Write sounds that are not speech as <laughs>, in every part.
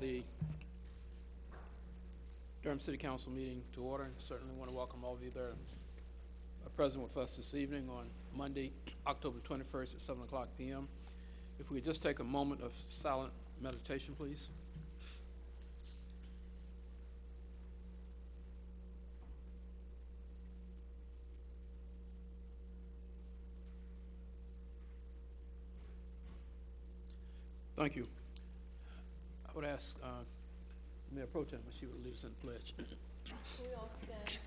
the Durham City Council meeting to order. Certainly want to welcome all of you that are uh, present with us this evening on Monday, October 21st at 7 o'clock PM. If we could just take a moment of silent meditation, please. Thank you. Ask uh, Mayor Pro Tem if she would lead us in the pledge. We all stand.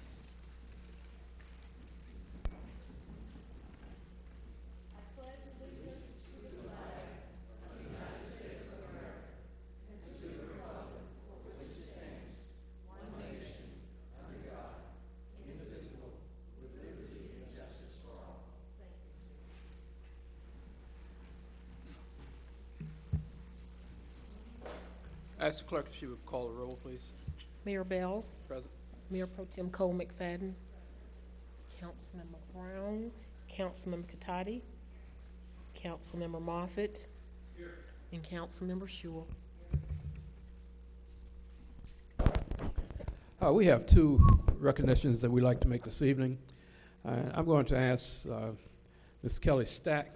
Ask the clerk if she would call the roll, please. Mayor Bell, Present. Mayor Pro Tem Cole McFadden, Councilmember Brown, Councilmember Catotti, Councilmember Moffitt, and Councilmember Schewel. Uh, we have two recognitions that we'd like to make this evening. Uh, I'm going to ask uh, Ms. Kelly Stack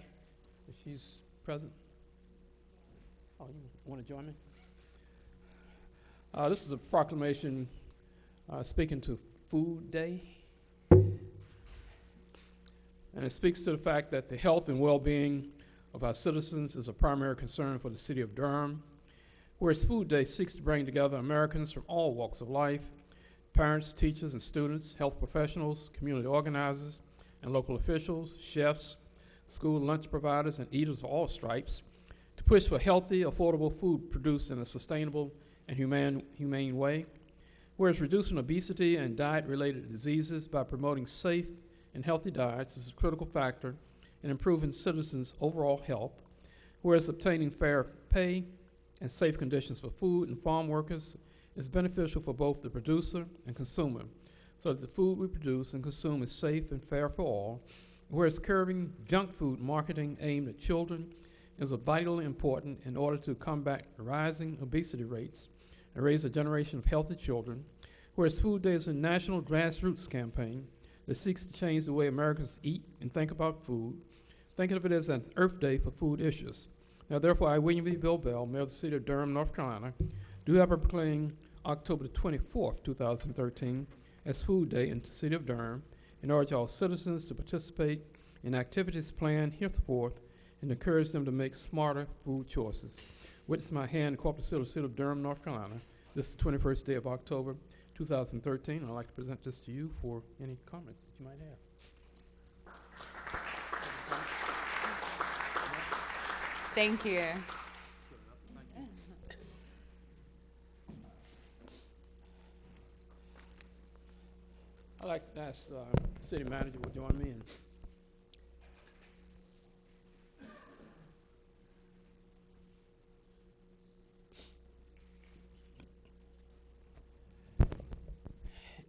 if she's present. Oh, you want to join me? Uh, this is a proclamation uh, speaking to Food Day. And it speaks to the fact that the health and well being of our citizens is a primary concern for the city of Durham. Whereas Food Day seeks to bring together Americans from all walks of life parents, teachers, and students, health professionals, community organizers, and local officials, chefs, school lunch providers, and eaters of all stripes to push for healthy, affordable food produced in a sustainable and humane, humane way. Whereas reducing obesity and diet related diseases by promoting safe and healthy diets is a critical factor in improving citizens' overall health. Whereas obtaining fair pay and safe conditions for food and farm workers is beneficial for both the producer and consumer, so that the food we produce and consume is safe and fair for all. Whereas curbing junk food marketing aimed at children is vitally important in order to combat rising obesity rates and raise a generation of healthy children. Whereas Food Day is a national grassroots campaign that seeks to change the way Americans eat and think about food, thinking of it as an Earth Day for food issues. Now, therefore, I, William V. Bill Bell, Mayor of the City of Durham, North Carolina, do hereby proclaim October 24, 2013, as Food Day in the City of Durham, and urge all citizens to participate in activities planned henceforth and encourage them to make smarter food choices. Witness my hand, Corporate Seal of the City of Durham, North Carolina. This is the 21st day of October, 2013. I'd like to present this to you for any comments that you might have. Thank you. I'd like to ask uh, City Manager will join me in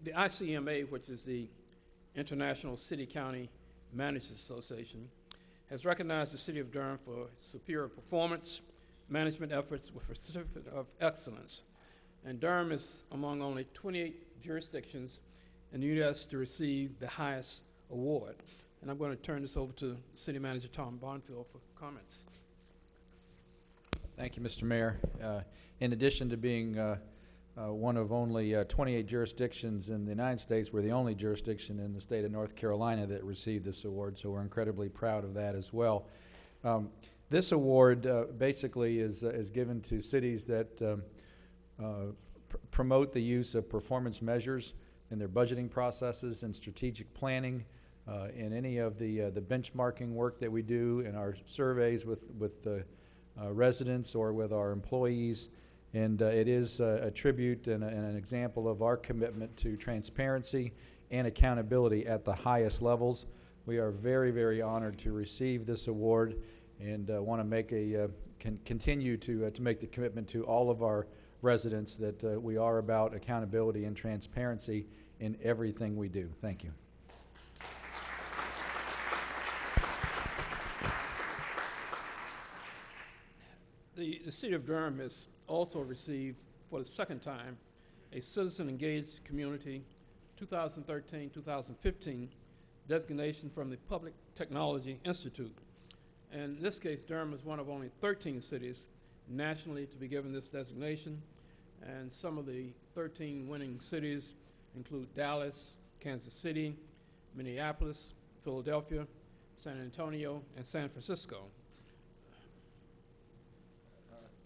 the ICMA, which is the International City County Managers Association, has recognized the City of Durham for superior performance management efforts with a certificate of excellence. And Durham is among only 28 jurisdictions in the U.S. to receive the highest award. And I'm going to turn this over to City Manager Tom Bonfield for comments. Thank you, Mr. Mayor. Uh, in addition to being uh, uh, one of only uh, 28 jurisdictions in the United States. We're the only jurisdiction in the state of North Carolina that received this award, so we're incredibly proud of that as well. Um, this award uh, basically is, uh, is given to cities that um, uh, pr promote the use of performance measures in their budgeting processes and strategic planning. Uh, in any of the, the benchmarking work that we do in our surveys with, with the residents or with our employees, and uh, it is uh, a tribute and, a, and, an example of our commitment to transparency and accountability at the highest levels. We are very, very honored to receive this award and uh, want to make a uh, con continue to, uh, to make the commitment to all of our residents that uh, we are about accountability and transparency in everything we do. Thank you. The, the city of Durham has also received, for the second time, a Citizen Engaged Community 2013-2015 designation from the Public Technology Institute. And in this case, Durham is one of only 13 cities nationally to be given this designation. And some of the 13 winning cities include Dallas, Kansas City, Minneapolis, Philadelphia, San Antonio, and San Francisco.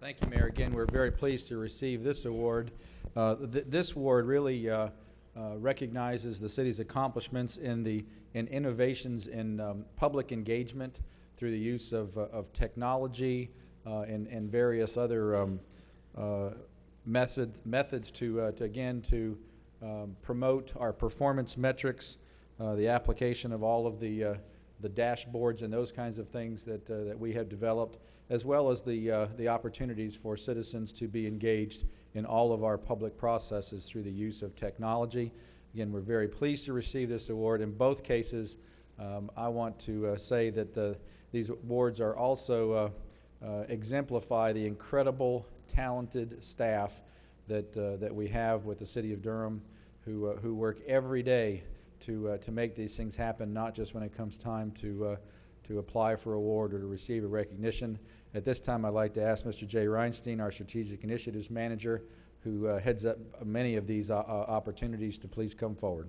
Thank you, Mayor. Again, we're very pleased to receive this award. Uh, th- This award really uh, uh, recognizes the city's accomplishments in the, in innovations in um, public engagement through the use of, uh, of technology uh, and, and various other um, uh, method, methods to, to, again, to um, promote our performance metrics, the application of all of the, the dashboards and those kinds of things that, that we have developed, as well as the, uh, the opportunities for citizens to be engaged in all of our public processes through the use of technology. Again, we're very pleased to receive this award. In both cases, um, I want to uh, say that the, these awards are also uh, uh, exemplify the incredible, talented staff that, uh, that we have with the city of Durham, who, uh, who work every day to, to make these things happen, not just when it comes time to, to apply for award or to receive a recognition. At this time, I'd like to ask Mr. Jay Reinstein, our Strategic Initiatives Manager, who uh, heads up many of these uh, uh, opportunities, to please come forward.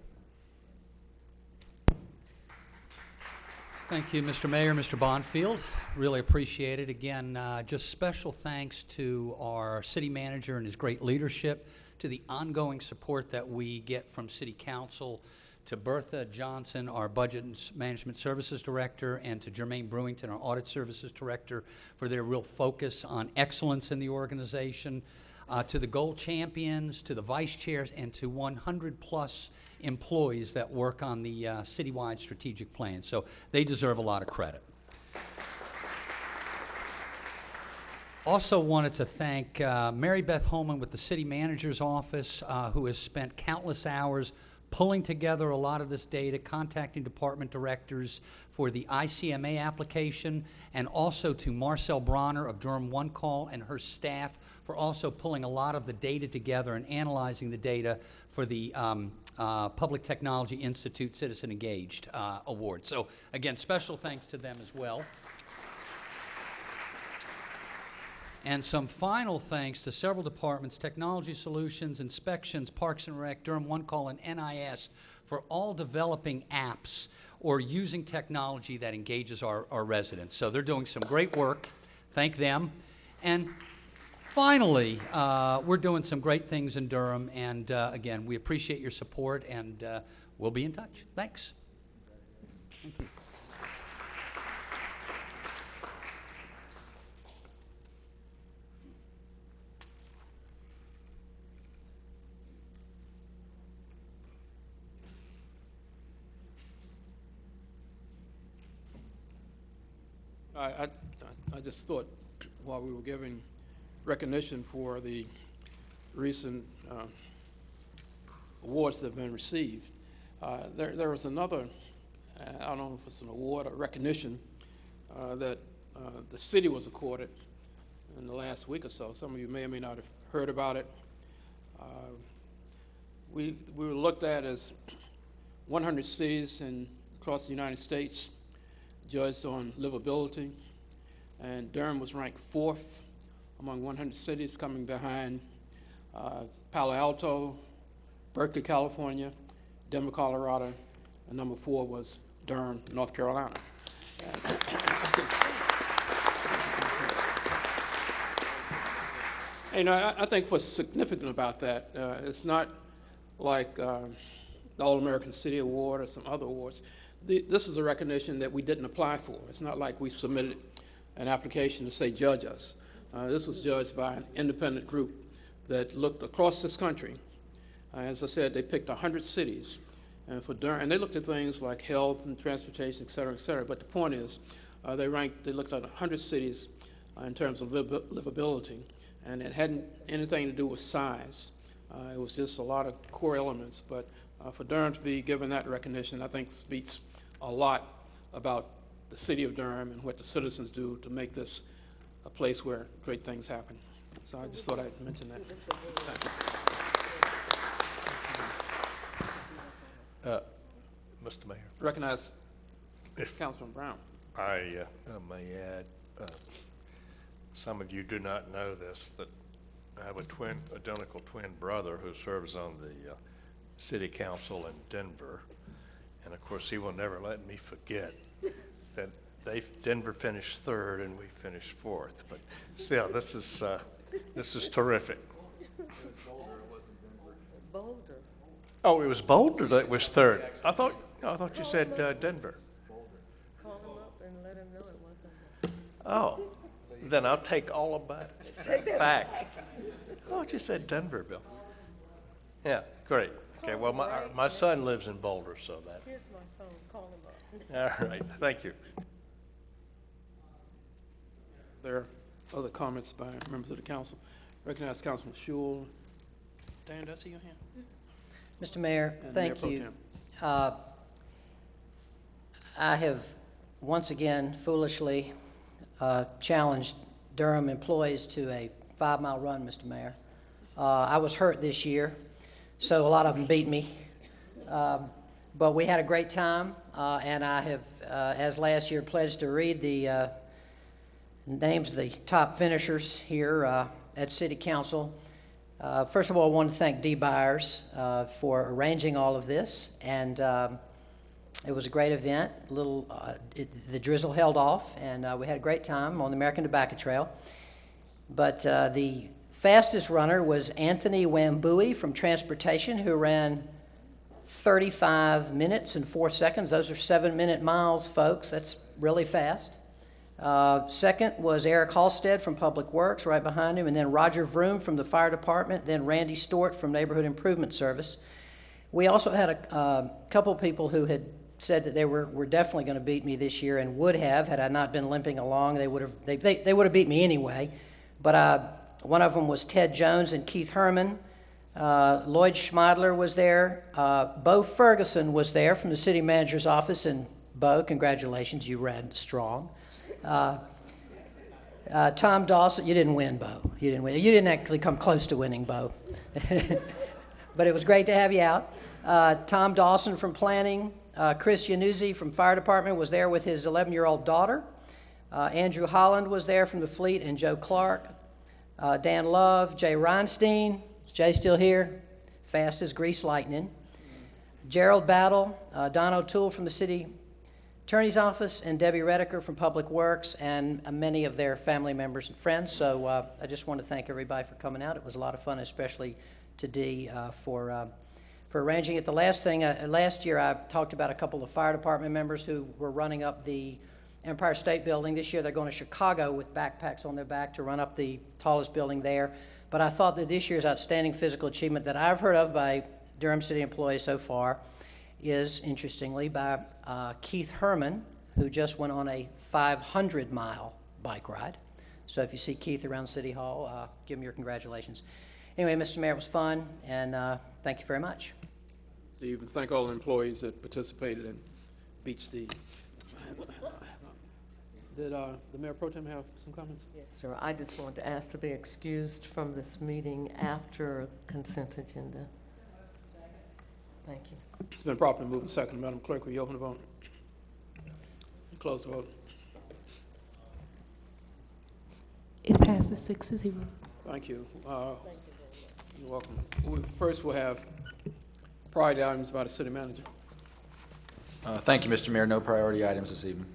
Thank you, Mr. Mayor, Mr. Bonfield. Really appreciate it. Again, uh, just special thanks to our city manager and his great leadership, to the ongoing support that we get from city council, to Bertha Johnson, our Budget and Management Services Director, and to Germaine Brewington, our Audit Services Director, for their real focus on excellence in the organization uh, to the gold champions, to the vice chairs, and to 100-plus employees that work on the uh, citywide strategic plan. So they deserve a lot of credit. Also wanted to thank uh, Mary Beth Holman with the City Manager's Office, uh, who has spent countless hours pulling together a lot of this data, contacting department directors for the ICMA application, and also to Marcel Bronner of Durham One Call and her staff for also pulling a lot of the data together and analyzing the data for the um, uh, Public Technology Institute Citizen Engaged uh, Award. So again, special thanks to them as well. And some final thanks to several departments, Technology Solutions, Inspections, Parks and Rec, Durham One Call, and NIS, for all developing apps or using technology that engages our, our residents. So they're doing some great work. Thank them. And finally, uh, we're doing some great things in Durham. And uh, again, we appreciate your support, and uh, we'll be in touch. Thanks. Thank you. I, I, Just thought while we were giving recognition for the recent uh, awards that have been received, uh, there, there was another, uh, I don't know if it's an award or recognition, uh, that uh, the city was accorded in the last week or so. Some of you may or may not have heard about it. Uh, we, we were looked at as 100 cities in, across the United States judged on livability, and Durham was ranked fourth among 100 cities, coming behind uh, Palo Alto, Berkeley, California, Denver, Colorado, and number four was Durham, North Carolina. You know, I, I think what's significant about that, uh, it's not like um, the All-American City Award or some other awards. The, this is a recognition that we didn't apply for. It's not like we submitted an application to say judge us. Uh, this was judged by an independent group that looked across this country. Uh, as I said, they picked 100 cities, and for Durham, and they looked at things like health and transportation, et cetera, et cetera. But the point is, uh, they ranked, they looked at 100 cities uh, in terms of liv- livability, and it hadn't anything to do with size. Uh, it was just a lot of core elements. But uh, for Durham to be given that recognition, I think speaks a lot about the city of Durham and what the citizens do to make this a place where great things happen. So I just thought I'd mention that. Mr. Mayor, Recognize if Councilman Brown. I uh, may add, uh, some of you do not know this, that I have a twin, identical twin brother who serves on the uh, city council in Denver. And of course, he will never let me forget that they, Denver finished third and we finished fourth. But still, this is, uh, this is terrific. Boulder. Oh, it was Boulder that was third. I thought, I thought you said uh, Denver. Call him up and let him know it wasn't. Oh, then I'll take all of that back. I thought you said Denver, Bill. Yeah, great. Okay, well, my, my son lives in Boulder, so that, Here's my phone, call him up. All right, thank you. There are other comments by members of the council. Recognize Councilman Schewel. Dan, did I see your hand? Mr. Mayor, And Mayor thank Pro you. Tem. Uh, I have once again foolishly uh, challenged Durham employees to a five-mile run, Mr. Mayor. Uh, I was hurt this year, so a lot of them beat me. Um, But we had a great time, uh, and I have, uh, as last year, pledged to read the uh, names of the top finishers here uh, at City Council. Uh, First of all, I want to thank Dee Byers uh, for arranging all of this, and um, it was a great event. Little, uh, it- the drizzle held off, and we had a great time on the American Tobacco Trail. But the fastest runner was Anthony Wambui from Transportation, who ran 35 minutes and 4 seconds. Those are seven-minute miles, folks. That's really fast. Uh, Second was Eric Halstead from Public Works, right behind him, and then Roger Vroom from the Fire Department, then Randy Stewart from Neighborhood Improvement Service. We also had a uh, couple people who had said that they were, were definitely going to beat me this year and would have, had I not been limping along. They would have, they, they, they would have beat me anyway. But uh, one of them was Ted Jones and Keith Herman. Uh, Lloyd Schmeidler was there. Uh, Bo Ferguson was there from the city manager's office. And Bo, congratulations, you ran strong. Uh, uh, Tom Dawson, you didn't win, Bo. You didn't win. You didn't actually come close to winning, Bo. <laughs> but it was great to have you out. Uh, Tom Dawson from planning, uh, Chris Yanuzzi from fire department was there with his 11-year-old daughter. Andrew Holland was there from the fleet, and Joe Clark. Dan Love, Jay Reinstein. Is Jay still here? Fast as grease lightning. Gerald Battle, uh, Don O'Toole from the city attorney's office, and Debbie Redeker from Public Works, and uh, many of their family members and friends. So uh, I just want to thank everybody for coming out. It was a lot of fun, especially to Dee uh, for, uh, for arranging it. The last thing, uh, last year I talked about a couple of fire department members who were running up the Empire State Building. This year they're going to Chicago with backpacks on their back to run up the tallest building there. But I thought that this year's outstanding physical achievement that I've heard of by Durham City employees so far is, interestingly, by uh, Keith Herman, who just went on a 500-mile bike ride. So if you see Keith around City Hall, uh, give him your congratulations. Anyway, Mr. Mayor, it was fun, and uh, thank you very much. Steve, thank all the employees that participated and beat Steve. Did uh, the Mayor Pro Tem have some comments? Yes, sir. I just want to ask to be excused from this meeting after consent agenda. Thank you. It's been properly moved and seconded. Madam Clerk, will you open the vote? Close the vote. It passes six to zero. Thank you. Uh, You're welcome. We- First, we'll have priority items by the city manager. Uh, Thank you, Mr. Mayor. No priority items this evening.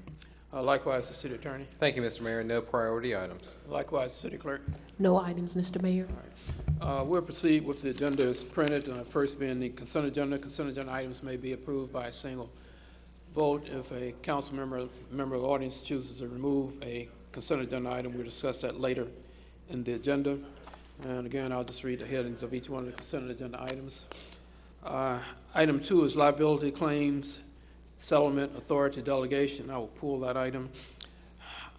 Uh, Likewise, the city attorney. Thank you, Mr. Mayor. No priority items. Likewise, the city clerk. No items, Mr. Mayor. Uh, We'll proceed with the agenda as printed, uh, first being the consent agenda. Consent agenda items may be approved by a single vote. If a council member, member of the audience chooses to remove a consent agenda item, we'll discuss that later in the agenda. And again, I'll just read the headings of each one of the consent agenda items. Uh, Item two is liability claims settlement authority delegation. I will pull that item.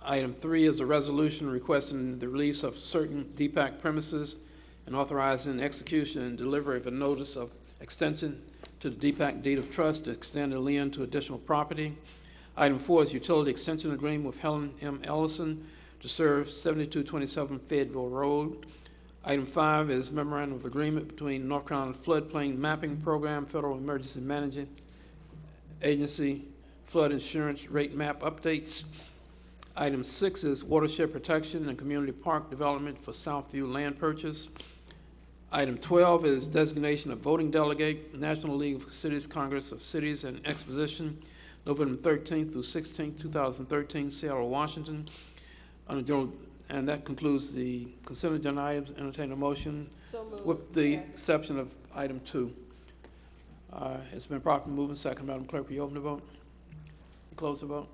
Item three is a resolution requesting the release of certain DPAC premises and authorizing execution and delivery of a notice of extension to the DPAC deed of trust to extend a lien to additional property. Item four is utility extension agreement with Helen M. Ellison to serve 7227 Fayetteville Road. Item five is memorandum of agreement between North Carolina Floodplain Mapping Program, Federal Emergency Management Agency, flood insurance rate map updates. Item six is watershed protection and community park development for Southview land purchase. Item 12 is designation of voting delegate, National League of Cities Congress of Cities and Exposition, November 13th through 16th, 2013, Seattle, Washington. Under general, and that concludes the consent agenda items. Entertain a motion So with the exception of item two. Uh, It's been properly moved and second. Madam Clerk, will you open the vote? Close the vote.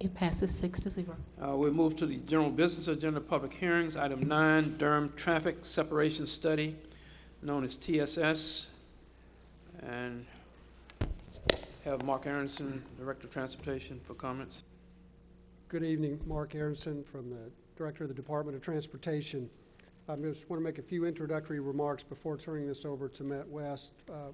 It passes six to zero. Uh, We move to the general business agenda, public hearings. Item nine, Durham Traffic Separation Study, known as TSS. And have Mark Aronson, Director of Transportation, for comments. Good evening, Mark Aronson from the Director of the Department of Transportation. I just want to make a few introductory remarks before turning this over to Matt West uh,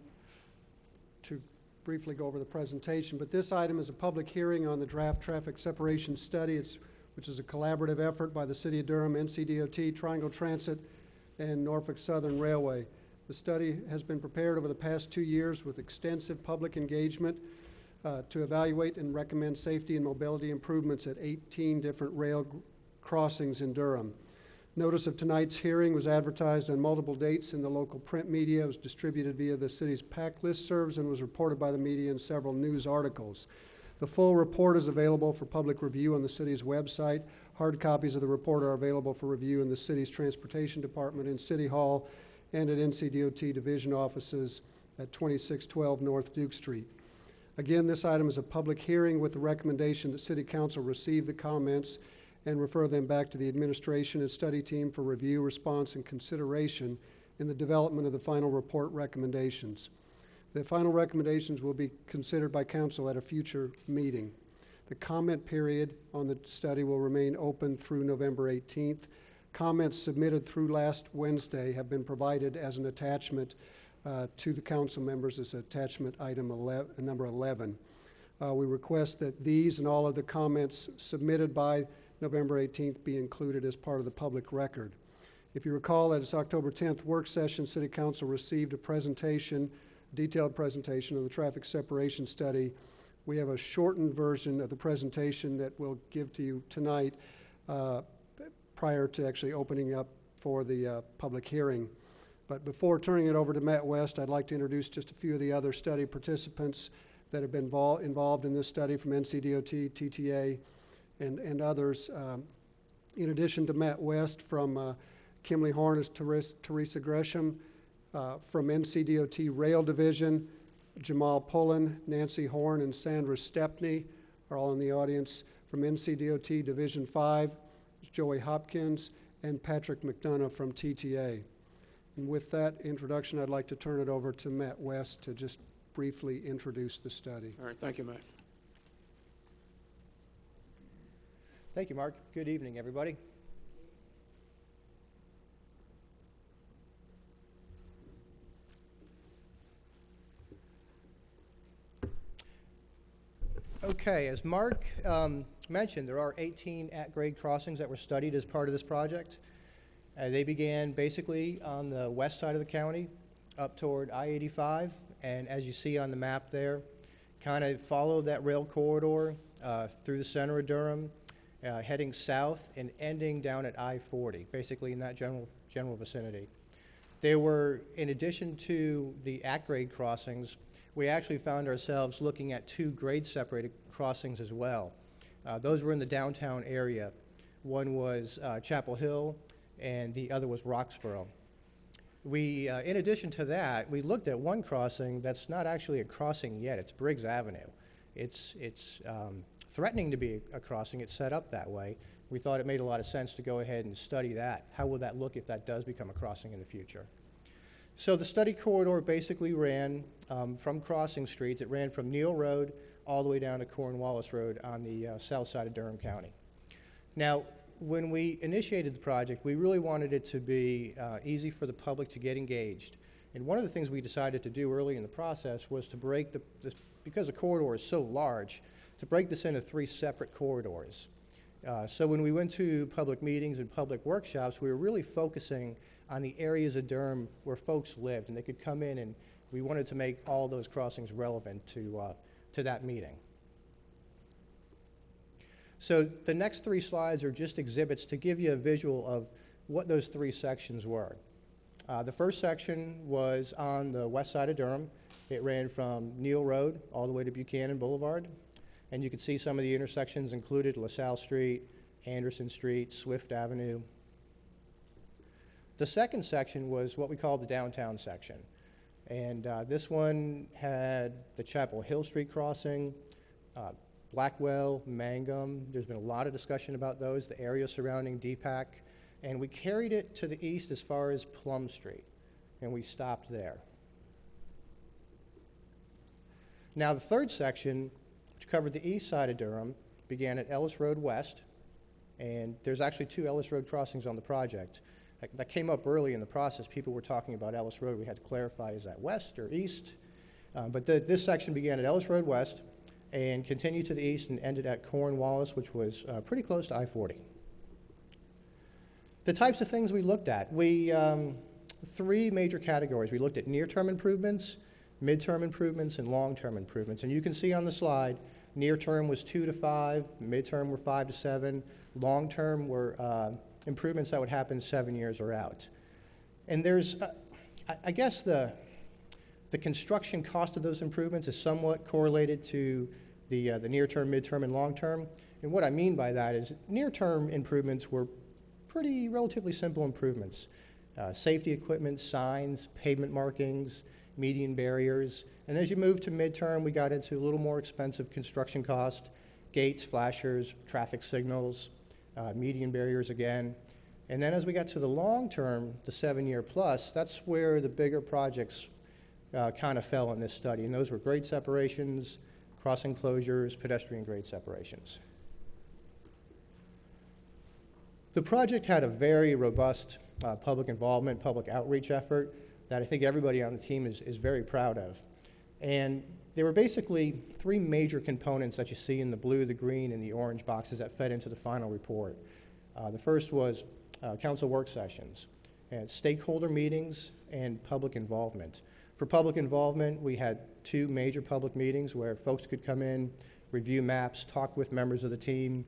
to briefly go over the presentation. But this item is a public hearing on the draft traffic separation study, It's- which is a collaborative effort by the City of Durham, NCDOT, Triangle Transit, and Norfolk Southern Railway. The study has been prepared over the past two years with extensive public engagement uh, to evaluate and recommend safety and mobility improvements at 18 different rail crossings in Durham. Notice of tonight's hearing was advertised on multiple dates in the local print media, It was distributed via the city's PAC listservs, and was reported by the media in several news articles. The full report is available for public review on the city's website. Hard copies of the report are available for review in the city's Transportation Department in City Hall and at NCDOT division offices at 2612 North Duke Street. Again, this item is a public hearing with the recommendation that City Council receive the comments and refer them back to the administration and study team for review, response, and consideration in the development of the final report recommendations. The final recommendations will be considered by council at a future meeting. The comment period on the study will remain open through November 18th. Comments submitted through last Wednesday have been provided as an attachment uh, to the council members as attachment item 11, number 11. Uh, We request that these and all of the comments submitted by November 18th be included as part of the public record. If you recall, at its October 10th work session, City Council received a presentation, detailed presentation of the traffic separation study. We have a shortened version of the presentation that we'll give to you tonight uh, prior to actually opening up for the uh, public hearing. But before turning it over to Matt West, I'd like to introduce just a few of the other study participants that have been involved in this study from NCDOT, TTA, and, and others. Um, in addition to Matt West from uh, Kimley Horn is Teres- Teresa Gresham. Uh, from NCDOT Rail Division, Jamal Pullen, Nancy Horn, and Sandra Stepney are all in the audience. From NCDOT Division 5, Joey Hopkins and Patrick McDonough from TTA. And with that introduction, I'd like to turn it over to Matt West to just briefly introduce the study. All right, thank you, Matt. Thank you, Mark. Good evening, everybody. Okay, as Mark um, mentioned, there are 18 at-grade crossings that were studied as part of this project. Uh, They began basically on the west side of the county, up toward I-85, and as you see on the map there, kind of followed that rail corridor uh, through the center of Durham, uh, heading south and ending down at I-40, basically in that general, general vicinity. There were, in addition to the at-grade crossings, we actually found ourselves looking at two grade-separated crossings as well. Uh, Those were in the downtown area. One was uh, Chapel Hill, and the other was Roxboro. We, uh, in addition to that, we looked at one crossing that's not actually a crossing yet. It's Briggs Avenue. It's, it's um, threatening to be a crossing. It's set up that way. We thought it made a lot of sense to go ahead and study that. How will that look if that does become a crossing in the future? So the study corridor basically ran um, from crossing streets. It ran from Neal Road all the way down to Cornwallis Road on the uh, south side of Durham County. Now, when we initiated the project, we really wanted it to be uh, easy for the public to get engaged. And one of the things we decided to do early in the process was to break the, this, because the corridor is so large, to break this into three separate corridors. Uh, So when we went to public meetings and public workshops, we were really focusing on the areas of Durham where folks lived, and they could come in, and we wanted to make all those crossings relevant to, uh, to that meeting. So the next three slides are just exhibits to give you a visual of what those three sections were. Uh, the first section was on the west side of Durham. It ran from Neal Road all the way to Buchanan Boulevard. And you can see some of the intersections included LaSalle Street, Anderson Street, Swift Avenue. The second section was what we call the downtown section. And uh, this one had the Chapel Hill Street crossing, uh, Blackwell, Mangum. There's been a lot of discussion about those, the area surrounding DPAC. And we carried it to the east as far as Plum Street, and we stopped there. Now, the third section, which covered the east side of Durham, began at Ellis Road West, and there's actually two Ellis Road crossings on the project. That- came up early in the process. People were talking about Ellis Road. We had to clarify, is that west or east? Uh, But the- this section began at Ellis Road West and continued to the east and ended at Cornwallis, which was uh, pretty close to I-40. The types of things we looked at, we, um, three major categories. We looked at near-term improvements, midterm improvements, and long-term improvements. And you can see on the slide, near-term was two to five, midterm were five to seven, long-term were uh, improvements that would happen seven years or out. And there's, uh, I- guess the, the construction cost of those improvements is somewhat correlated to the, uh, the near-term, midterm, and long-term. And what I mean by that is near-term improvements were pretty relatively simple improvements. Uh, safety equipment, signs, pavement markings, median barriers. And as you move to midterm, we got into a little more expensive construction cost, gates, flashers, traffic signals, uh, median barriers again. And then as we got to the long term, the seven year plus, that's where the bigger projects uh, kind of fell in this study. And those were grade separations, crossing closures, pedestrian grade separations. The project had a very robust uh, public involvement, public outreach effort that I think everybody on the team is, is very proud of. And there were basically three major components that you see in the blue, the green, and the orange boxes that fed into the final report. Uh, the first was uh, council work sessions, and stakeholder meetings, and public involvement. For public involvement, we had two major public meetings where folks could come in, review maps, talk with members of the team.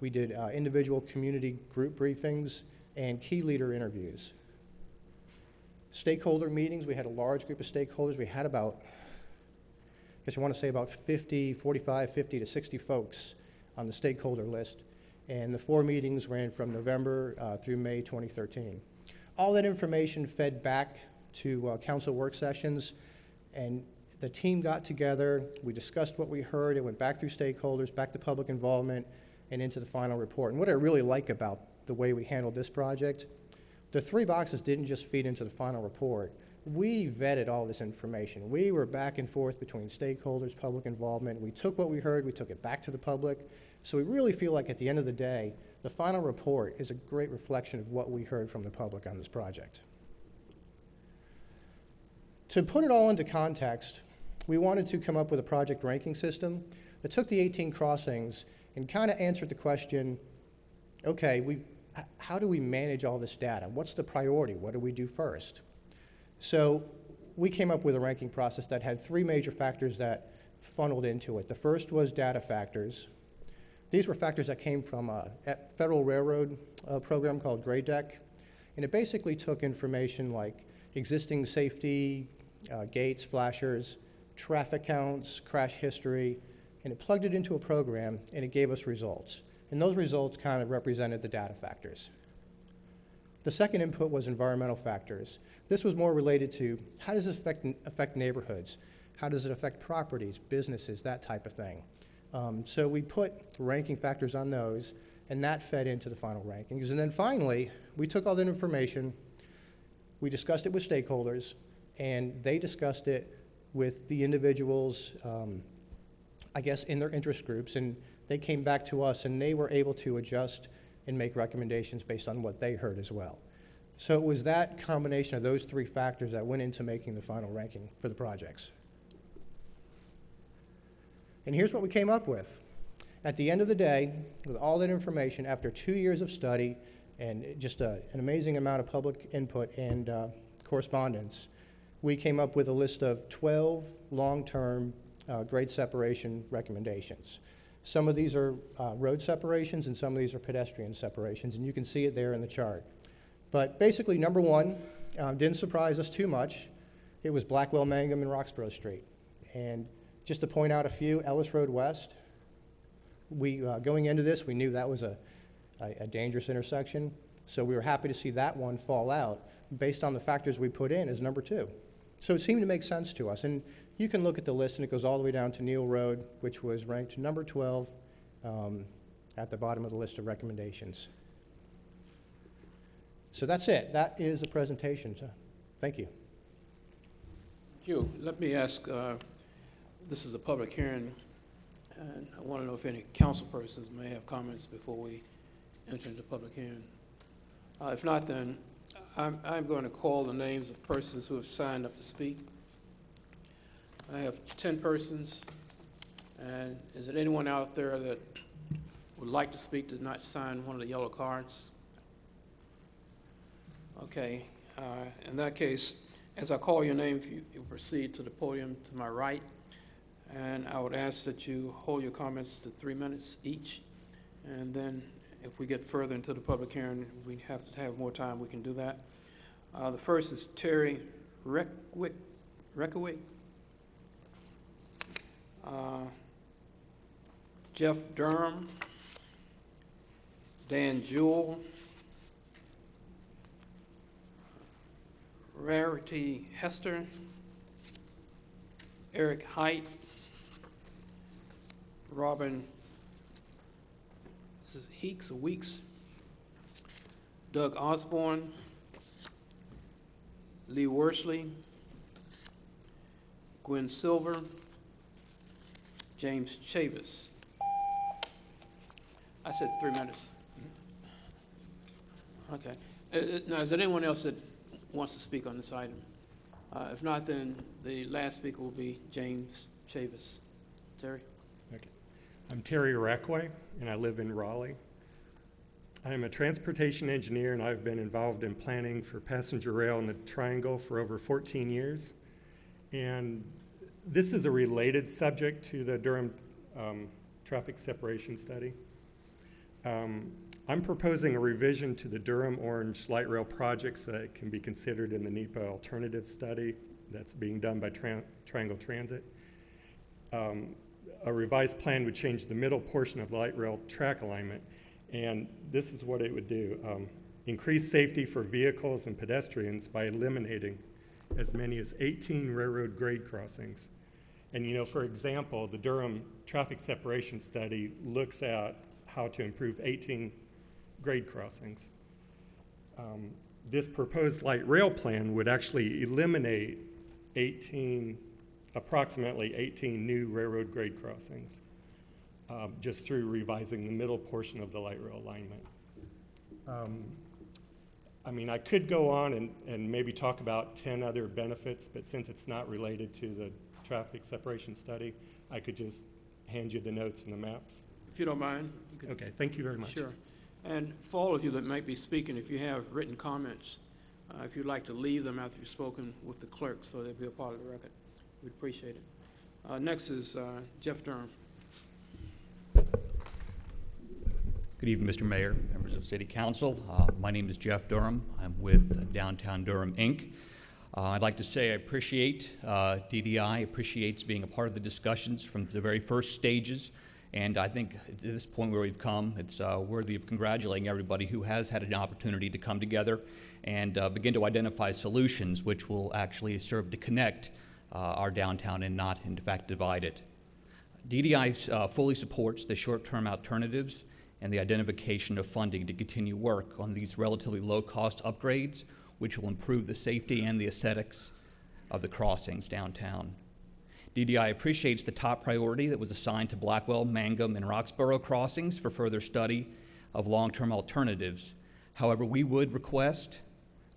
We did uh, individual community group briefings and key leader interviews. Stakeholder meetings, we had a large group of stakeholders. We had about, I guess I want to say about 50, 45, 50 to 60 folks on the stakeholder list. And the four meetings ran from November uh, through May 2013. All that information fed back to uh, council work sessions, and the team got together. We discussed what we heard. It went back through stakeholders, back to public involvement, and into the final report. And what I really like about the way we handled this project, the three boxes didn't just feed into the final report. We vetted all this information. We were back and forth between stakeholders, public involvement. We took what we heard, we took it back to the public. So we really feel like at the end of the day, the final report is a great reflection of what we heard from the public on this project. To put it all into context, we wanted to come up with a project ranking system that took the 18 crossings and kind of answered the question, okay, we've, how do we manage all this data? What's the priority? What do we do first? So we came up with a ranking process that had three major factors that funneled into it. The first was data factors. These were factors that came from a Federal Railroad uh, program called GradeDec, and it basically took information like existing safety, uh, gates, flashers, traffic counts, crash history, and it plugged it into a program and it gave us results. And those results kind of represented the data factors. The second input was environmental factors. This was more related to how does this affect, affect neighborhoods? How does it affect properties, businesses, that type of thing? Um, so we put ranking factors on those, and that fed into the final rankings. And then finally, we took all that information, we discussed it with stakeholders, and they discussed it with the individuals, um, I guess, in their interest groups, and they came back to us and they were able to adjust and make recommendations based on what they heard as well. So it was that combination of those three factors that went into making the final ranking for the projects. And here's what we came up with. At the end of the day, with all that information, after two years of study and just a, an amazing amount of public input and uh, correspondence, we came up with a list of 12 long-term uh, grade separation recommendations. Some of these are uh, road separations and some of these are pedestrian separations, and you can see it there in the chart. But basically, number one, um, didn't surprise us too much. It was Blackwell, Mangum, and Roxboro Street. And just to point out a few, Ellis Road West, we, uh, going into this, we knew that was a, a, a dangerous intersection. So we were happy to see that one fall out based on the factors we put in as number two. So it seemed to make sense to us. And you can look at the list, and it goes all the way down to Neal Road, which was ranked number 12 um, at the bottom of the list of recommendations. So that's it. That is the presentation. So, thank you. Thank you. Let me ask, uh, this is a public hearing, and I want to know if any council persons may have comments before we enter into public hearing. Uh, If not, then I'm, I'm going to call the names of persons who have signed up to speak. I have 10 persons, and is there anyone out there that would like to speak, did not sign one of the yellow cards? Okay, uh, in that case, as I call your name, you you proceed to the podium to my right, and I would ask that you hold your comments to three minutes each, and then if we get further into the public hearing, we have to have more time, we can do that. Uh, The first is Terry Reckwick, Reckwick. Uh, Jeff Durham, Dan Jewell, Randy Hester, Eric Height, Robin, this is Heeks or Weeks, Doug Osborne, Lee Worsley, Gwen Silver, James Chavis. I said three minutes. Okay. Uh, uh, Now, is there anyone else that wants to speak on this item? Uh, If not, then the last speaker will be James Chavis. Terry? Okay. I'm Terry Rackway, and I live in Raleigh. I'm a transportation engineer, and I've been involved in planning for passenger rail in the Triangle for over 14 years. And this is a related subject to the Durham um, traffic separation study. Um, I'm proposing a revision to the Durham Orange Light Rail project so that it can be considered in the NEPA alternative study that's being done by Triangle Transit. Um, a revised plan would change the middle portion of light rail track alignment, and this is what it would do. Um, increase safety for vehicles and pedestrians by eliminating as many as 18 railroad grade crossings. And you know, for example, the Durham traffic separation study looks at how to improve 18 grade crossings. Um, this proposed light rail plan would actually eliminate 18 approximately 18 new railroad grade crossings, um, just through revising the middle portion of the light rail alignment. Um, I mean, I could go on and, and maybe talk about 10 other benefits, but since it's not related to the traffic separation study, I could just hand you the notes and the maps. If you don't mind? you Okay, thank you very much. Sure. And for all of you that might be speaking, if you have written comments, uh, if you'd like to leave them after you've spoken with the clerk, so they'll be a part of the record, we'd appreciate it. Uh, Next is uh, Jeff Durham. Good evening, Mr. Mayor, members of City Council. Uh, My name is Jeff Durham. I'm with Downtown Durham, Inc. Uh, I'd like to say I appreciate uh, DDI, appreciates being a part of the discussions from the very first stages. And I think at this point where we've come, it's uh, worthy of congratulating everybody who has had an opportunity to come together and uh, begin to identify solutions which will actually serve to connect uh, our downtown and not, in fact, divide it. DDI fully supports the short-term alternatives and the identification of funding to continue work on these relatively low-cost upgrades, which will improve the safety and the aesthetics of the crossings downtown. DDI appreciates the top priority that was assigned to Blackwell, Mangum, and Roxboro crossings for further study of long-term alternatives. However, we would request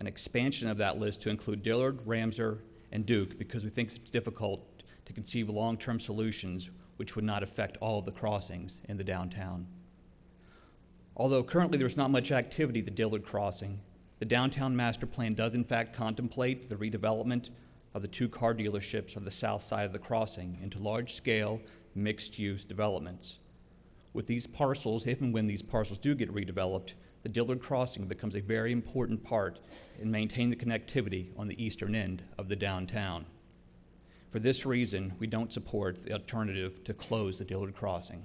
an expansion of that list to include Dillard, Ramseur, and Duke because we think it's difficult to conceive long-term solutions which would not affect all of the crossings in the downtown. Although currently there's not much activity at the Dillard Crossing, the downtown master plan does in fact contemplate the redevelopment of the two car dealerships on the south side of the crossing into large scale, mixed use developments. With these parcels, if and when these parcels do get redeveloped, the Dillard Crossing becomes a very important part in maintaining the connectivity on the eastern end of the downtown. For this reason, we don't support the alternative to close the Dillard Crossing.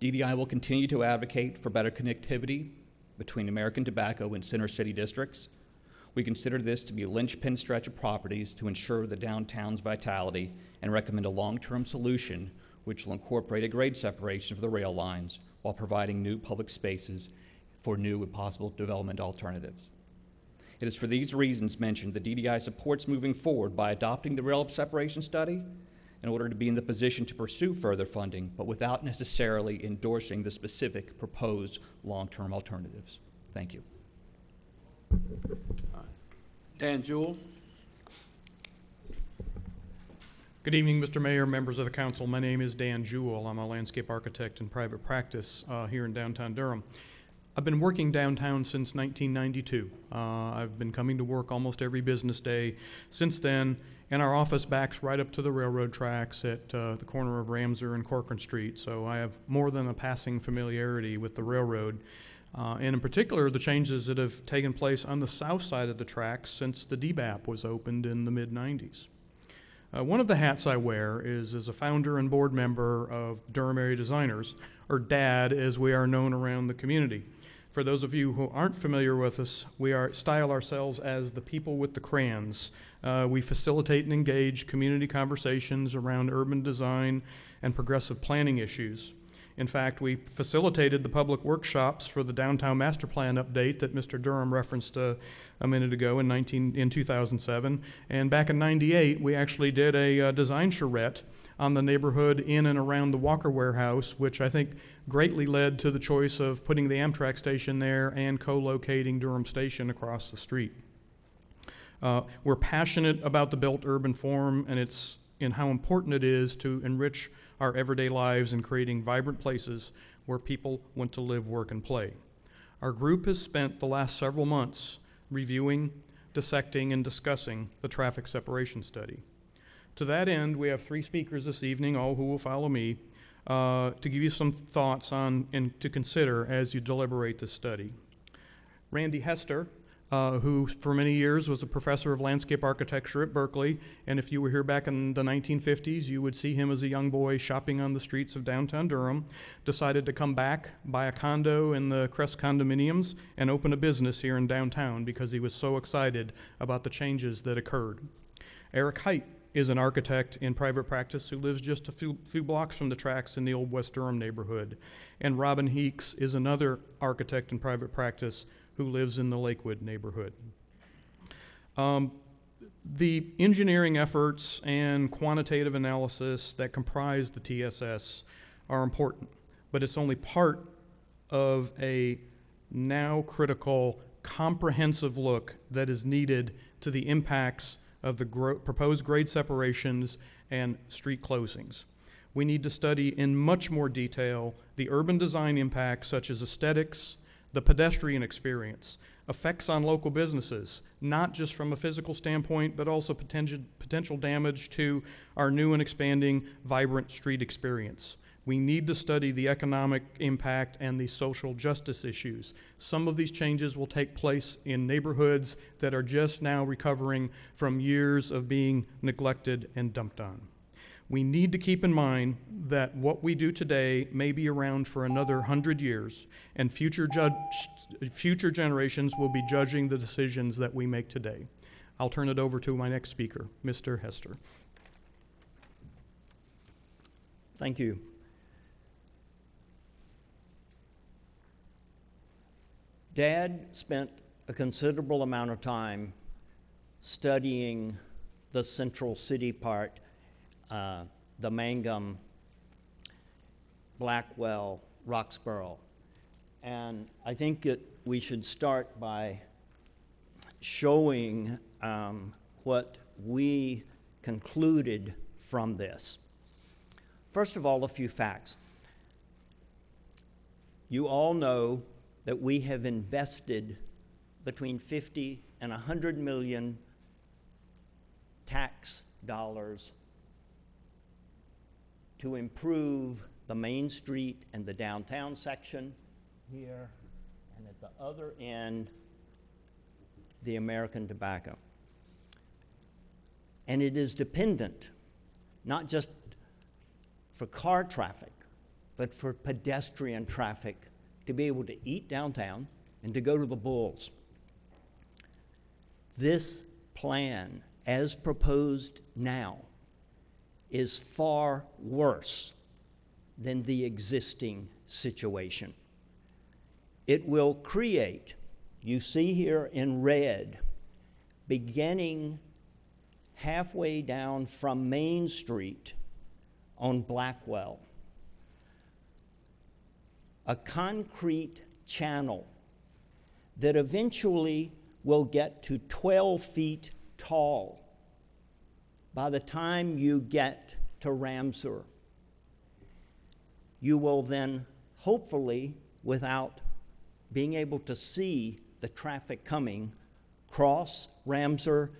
DDI will continue to advocate for better connectivity between American Tobacco and Center City districts. We consider this to be a linchpin stretch of properties to ensure the downtown's vitality and recommend a long-term solution which will incorporate a grade separation for the rail lines while providing new public spaces for new and possible development alternatives. It is for these reasons mentioned that DDI supports moving forward by adopting the rail separation study in order to be in the position to pursue further funding, but without necessarily endorsing the specific proposed long-term alternatives. Thank you. Dan Jewell. Good evening, Mr. Mayor, members of the council. My name is Dan Jewell. I'm a landscape architect in private practice uh, here in downtown Durham. I've been working downtown since 1992. Uh, I've been coming to work almost every business day since then, and our office backs right up to the railroad tracks at uh, the corner of Ramseur and Corcoran Street, so I have more than a passing familiarity with the railroad. Uh, and in particular, the changes that have taken place on the south side of the tracks since the DBAP was opened in the mid 90s. Uh, one of the hats I wear is as a founder and board member of Durham Area Designers, or DAD as we are known around the community. For those of you who aren't familiar with us, we are, style ourselves as the people with the crayons. Uh, we facilitate and engage community conversations around urban design and progressive planning issues. In fact, we facilitated the public workshops for the downtown master plan update that Mr. Durham referenced uh, a minute ago in, 19, in 2007. And back in 98, we actually did a uh, design charrette on the neighborhood in and around the Walker Warehouse, which I think greatly led to the choice of putting the Amtrak station there and co-locating Durham Station across the street. Uh, we're passionate about the built urban form and it's in how important it is to enrich our everyday lives and creating vibrant places where people want to live, work, and play. Our group has spent the last several months reviewing, dissecting, and discussing the traffic separation study. To that end, we have three speakers this evening, all who will follow me, uh, to give you some thoughts on and to consider as you deliberate this study. Randy Hester uh, who for many years was a professor of landscape architecture at Berkeley. And if you were here back in the 1950s, you would see him as a young boy shopping on the streets of downtown Durham. Decided to come back, buy a condo in the Kress condominiums, and open a business here in downtown because he was so excited about the changes that occurred. Eric Height is an architect in private practice who lives just a few, few blocks from the tracks in the old West Durham neighborhood. And Robin Heeks is another architect in private practice who lives in the Lakewood neighborhood. Um, the engineering efforts and quantitative analysis that comprise the TSS are important, but it's only part of a now critical comprehensive look that is needed to the impacts of the gro- proposed grade separations and street closings. We need to study in much more detail the urban design impacts such as aesthetics, the pedestrian experience, effects on local businesses, not just from a physical standpoint, but also potential, potential damage to our new and expanding vibrant street experience. We need to study the economic impact and the social justice issues. Some of these changes will take place in neighborhoods that are just now recovering from years of being neglected and dumped on we need to keep in mind that what we do today may be around for another hundred years, and future, judge, future generations will be judging the decisions that we make today. I'll turn it over to my next speaker, Mr. Hester. Thank you. Dad spent a considerable amount of time studying the central city part uh, the Mangum, Blackwell, Roxboro. And I think it, we should start by showing um, what we concluded from this. First of all, a few facts. You all know that we have invested between 50 and 100 million tax dollars to improve the Main Street and the downtown section here, and at the other end, the American tobacco. And it is dependent, not just for car traffic, but for pedestrian traffic to be able to eat downtown and to go to the Bulls. This plan, as proposed now, is far worse than the existing situation. It will create, you see here in red, beginning halfway down from Main Street on Blackwell, a concrete channel that eventually will get to 12 feet tall by the time you get to Ramseur. You will then, hopefully, without being able to see the traffic coming, cross Ramseur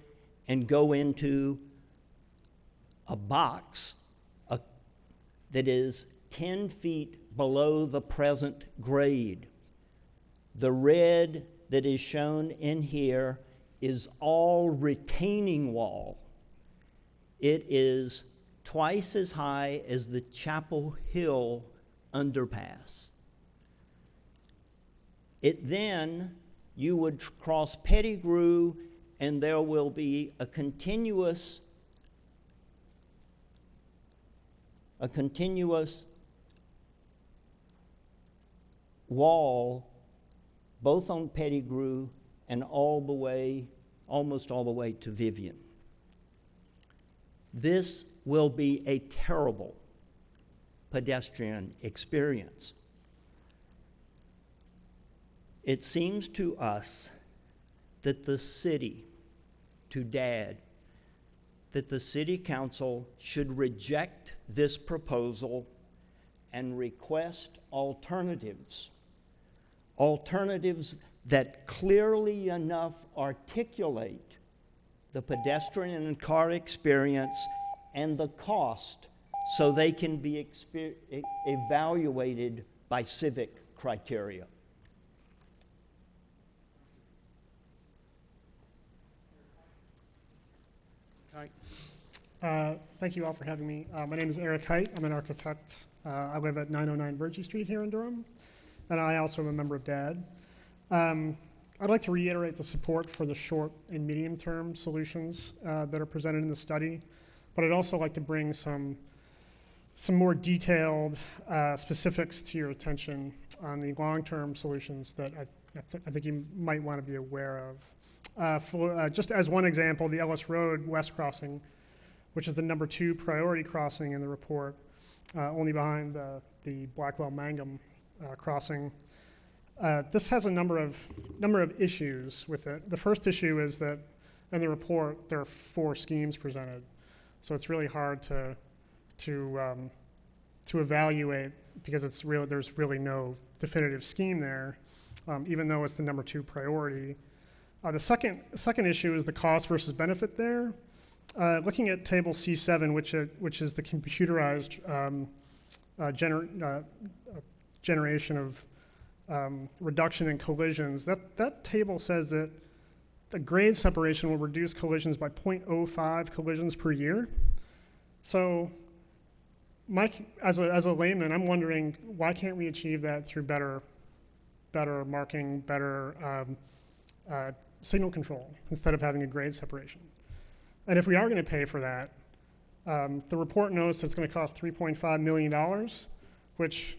and go into a box a, that is 10 feet below the present grade. The red that is shown in here is all retaining wall. It is twice as high as the Chapel Hill underpass. It then, you would cross Pettigrew, and there will be a continuous, a continuous wall, both on Pettigrew and all the way, almost all the way to Vivian. This will be a terrible pedestrian experience. It seems to us that the city, to Dad, that the city council should reject this proposal and request alternatives. Alternatives that clearly enough articulate the pedestrian and car experience and the cost so they can be evaluated by civic criteria. Hi. Uh, Thank you all for having me. Uh, My name is Eric Height. I'm an architect. Uh, I live at 909 Virgie Street here in Durham, and I also am a member of DAD. Um, I'd like to reiterate the support for the short and medium-term solutions uh, that are presented in the study, but I'd also like to bring some, some more detailed uh, specifics to your attention on the long-term solutions that I, I, th- I think you might want to be aware of. Uh, for, uh, just as one example, the Ellis Road West Crossing, which is the number two priority crossing in the report, uh, only behind the Blackwell Mangum uh, crossing. Uh, this has a number of number of issues with it. The first issue is that in the report there are four schemes presented, so it's really hard to to um, to evaluate because it's real. There's really no definitive scheme there, um, even though it's the number two priority. Uh, the second second issue is the cost versus benefit there. Uh, looking at table C7, which uh, which is the computerized um, uh, gener- uh, generation of um, reduction in collisions, that that table says that the grade separation will reduce collisions by 0.05 collisions per year. So, Mike, as a as a layman, I'm wondering why can't we achieve that through better better marking, better um, uh, signal control instead of having a grade separation. And if we are going to pay for that, um, the report notes it's going to cost $3.5 million, which,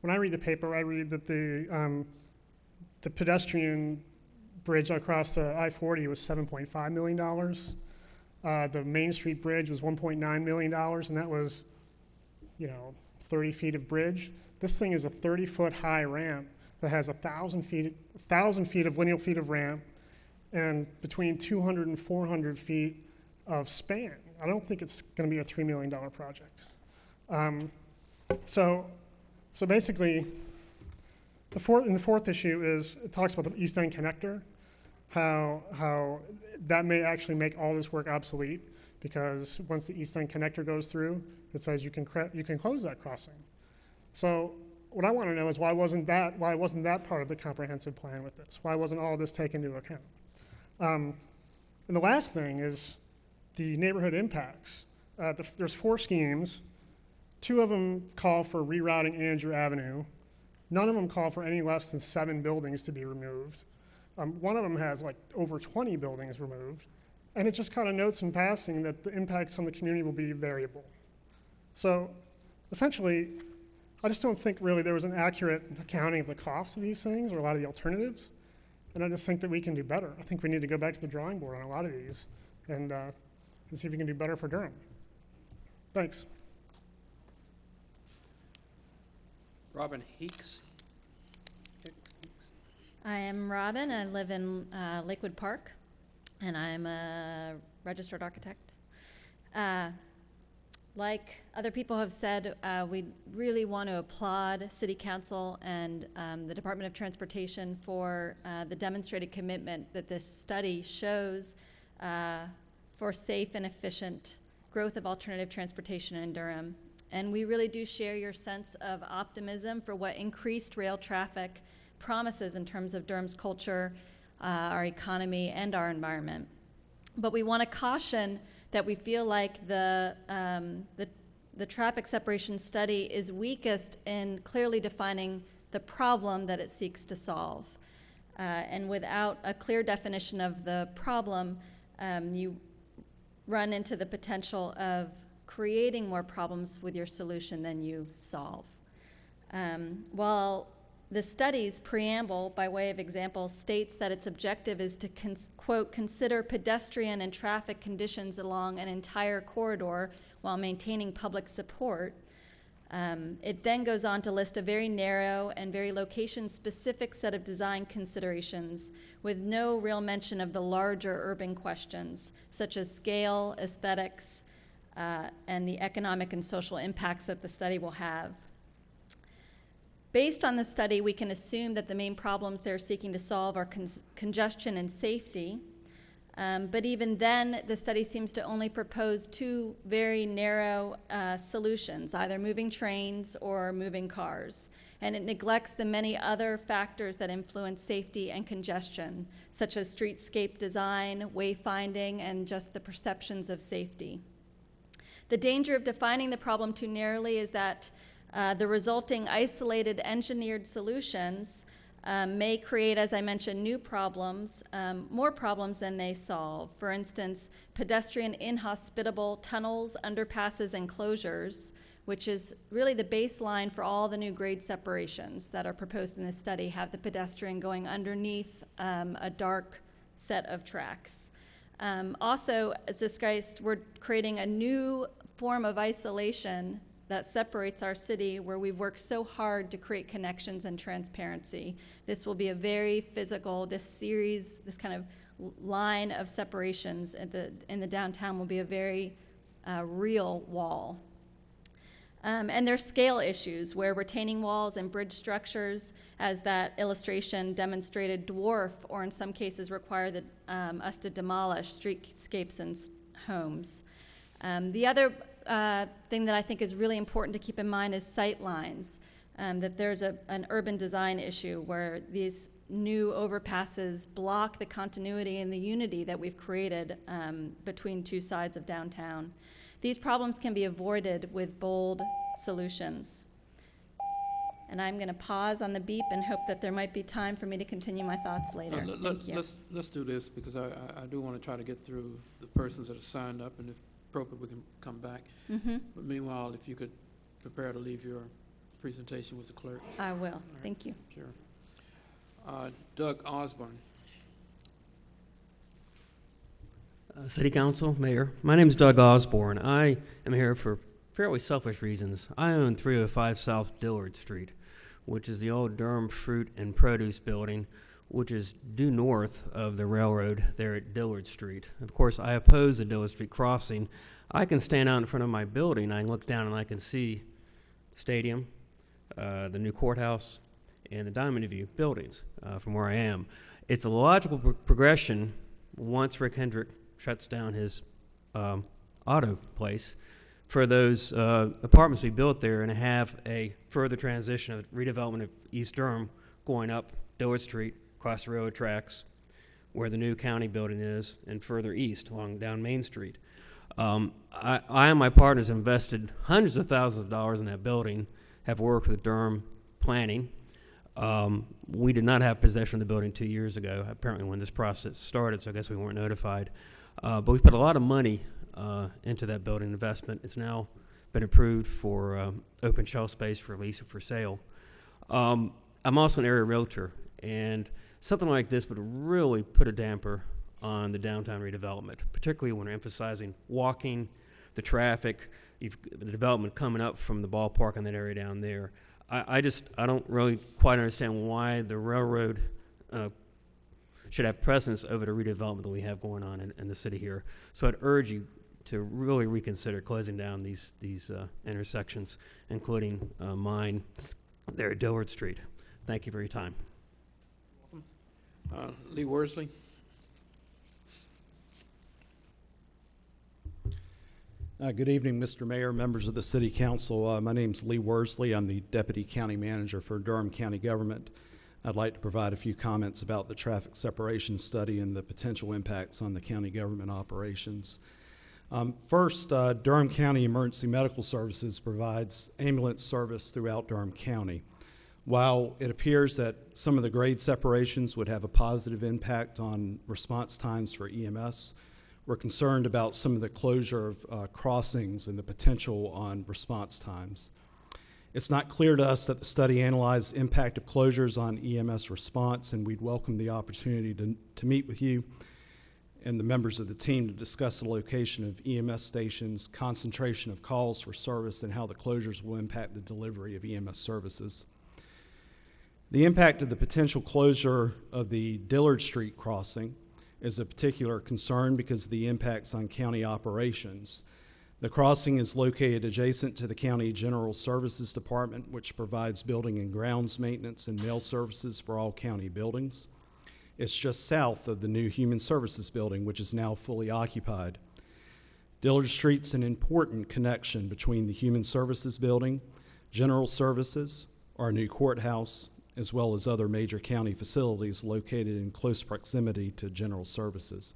when I read the paper, I read that the, um, the pedestrian bridge across the I-40 was $7.5 million. Uh, the Main Street Bridge was $1.9 million, and that was, you know, 30 feet of bridge. This thing is a 30-foot high ramp that has a thousand feet, thousand feet of lineal feet of ramp, and between 200 and 400 feet of span. I don't think it's going to be a $3 million project. Um, so, so basically, the fourth, the fourth issue is, it talks about the East End connector, how, how that may actually make all this work obsolete, because once the East End connector goes through, it says you can, you can close that crossing. So what I want to know is why wasn't that, why wasn't that part of the comprehensive plan with this? Why wasn't all this taken into account? Um, and the last thing is the neighborhood impacts. Uh, the, there's four schemes. Two of them call for rerouting Angier Avenue. None of them call for any less than seven buildings to be removed. Um, one of them has like over 20 buildings removed. And it just kind of notes in passing that the impacts on the community will be variable. So essentially, I just don't think really there was an accurate accounting of the cost of these things or a lot of the alternatives. And I just think that we can do better. I think we need to go back to the drawing board on a lot of these and, uh, and see if we can do better for Durham. Thanks. Robin Heeks. I am Robin. I live in uh, Lakewood Park, and I'm a registered architect. Uh, like other people have said, uh, we really want to applaud City Council and um, the Department of Transportation for uh, the demonstrated commitment that this study shows uh, for safe and efficient growth of alternative transportation in Durham. And we really do share your sense of optimism for what increased rail traffic promises in terms of Durham's culture, uh, our economy, and our environment. But we want to caution that we feel like the, um, the, the traffic separation study is weakest in clearly defining the problem that it seeks to solve. Uh, and without a clear definition of the problem, um, you run into the potential of creating more problems with your solution than you solve. Um, while the study's preamble, by way of example, states that its objective is to, quote, consider pedestrian and traffic conditions along an entire corridor while maintaining public support. Um, it then goes on to list a very narrow and very location specific set of design considerations with no real mention of the larger urban questions, such as scale, aesthetics, uh, and the economic and social impacts that the study will have. Based on the study, we can assume that the main problems they're seeking to solve are con- congestion and safety. Um, but even then, the study seems to only propose two very narrow uh, solutions either moving trains or moving cars. And it neglects the many other factors that influence safety and congestion, such as streetscape design, wayfinding, and just the perceptions of safety. The danger of defining the problem too narrowly is that uh, the resulting isolated engineered solutions um, may create, as I mentioned, new problems, um, more problems than they solve. For instance, pedestrian inhospitable tunnels, underpasses, and closures, which is really the baseline for all the new grade separations that are proposed in this study, have the pedestrian going underneath um, a dark set of tracks. Um, also, as discussed, we're creating a new form of isolation that separates our city where we've worked so hard to create connections and transparency. This will be a very physical, this series, this kind of line of separations at the, in the downtown will be a very uh, real wall. Um, and there's scale issues where retaining walls and bridge structures, as that illustration demonstrated, dwarf or in some cases require the, um, us to demolish streetscapes and homes. Um, the other uh, thing that I think is really important to keep in mind is sight lines. Um, that there's a, an urban design issue where these new overpasses block the continuity and the unity that we've created um, between two sides of downtown. These problems can be avoided with bold solutions. And I'm going to pause on the beep and hope that there might be time for me to continue my thoughts later. Let- Thank you. Let's, let's do this, because I, I- I do want to try to get through the persons that have signed up, and if appropriate, we can come back. Mhm. But meanwhile, if you could prepare to leave your presentation with the clerk. I will. All right, Thank you. Sure. Uh, Doug Osborne. Uh, City Council, Mayor, my name is Doug Osborne. I am here for fairly selfish reasons. I own 305 South Dillard Street, which is the old Durham Fruit and Produce Building, which is due north of the railroad there at Dillard Street. Of course, I oppose the Dillard Street crossing. I can stand out in front of my building, I can look down and I can see the stadium, uh, the new courthouse, and the Diamond View buildings uh, from where I am. It's a logical pro- progression once Rick Hendrick shuts down his um, auto place for those uh, apartments we built there and have a further transition of redevelopment of East Durham going up Dillard Street, across the railroad tracks, where the new county building is, and further east along down Main Street. Um, I, I and my partners invested hundreds of thousands of dollars in that building, have worked with Durham Planning. Um, we did not have possession of the building two years ago, apparently when this process started, so I guess we weren't notified. Uh, but we put a lot of money uh, into that building investment. It's now been approved for um, open shelf space for lease or for sale. Um, I'm also an area realtor, and something like this would really put a damper on the downtown redevelopment, particularly when we're emphasizing walking, the traffic, the development coming up from the ballpark in that area down there. I, I just, I don't really quite understand why the railroad uh, should have precedence over the redevelopment that we have going on in, in the city here. So I'd urge you to really reconsider closing down these, these uh, intersections, including uh, mine there at Dillard Street. Thank you for your time. Uh, Lee Worsley? Uh, Good evening, Mr. Mayor, members of the City Council. Uh, My is Lee Worsley. I'm the Deputy County Manager for Durham County Government. I'd like to provide a few comments about the traffic separation study and the potential impacts on the county government operations. Um, First, uh, Durham County Emergency Medical Services provides ambulance service throughout Durham County. While it appears that some of the grade separations would have a positive impact on response times for EMS, we're concerned about some of the closure of uh, crossings and the potential on response times. It's not clear to us that the study analyzed impact of closures on EMS response, and we'd welcome the opportunity to, to meet with you and the members of the team to discuss the location of EMS stations, concentration of calls for service, and how the closures will impact the delivery of EMS services. The impact of the potential closure of the Dillard Street crossing is a particular concern because of the impacts on county operations. The crossing is located adjacent to the County General Services Department, which provides building and grounds maintenance and mail services for all county buildings. It's just south of the new Human Services Building, which is now fully occupied. Dillard Street's an important connection between the Human Services Building, General Services, our new courthouse, as well as other major county facilities located in close proximity to general services.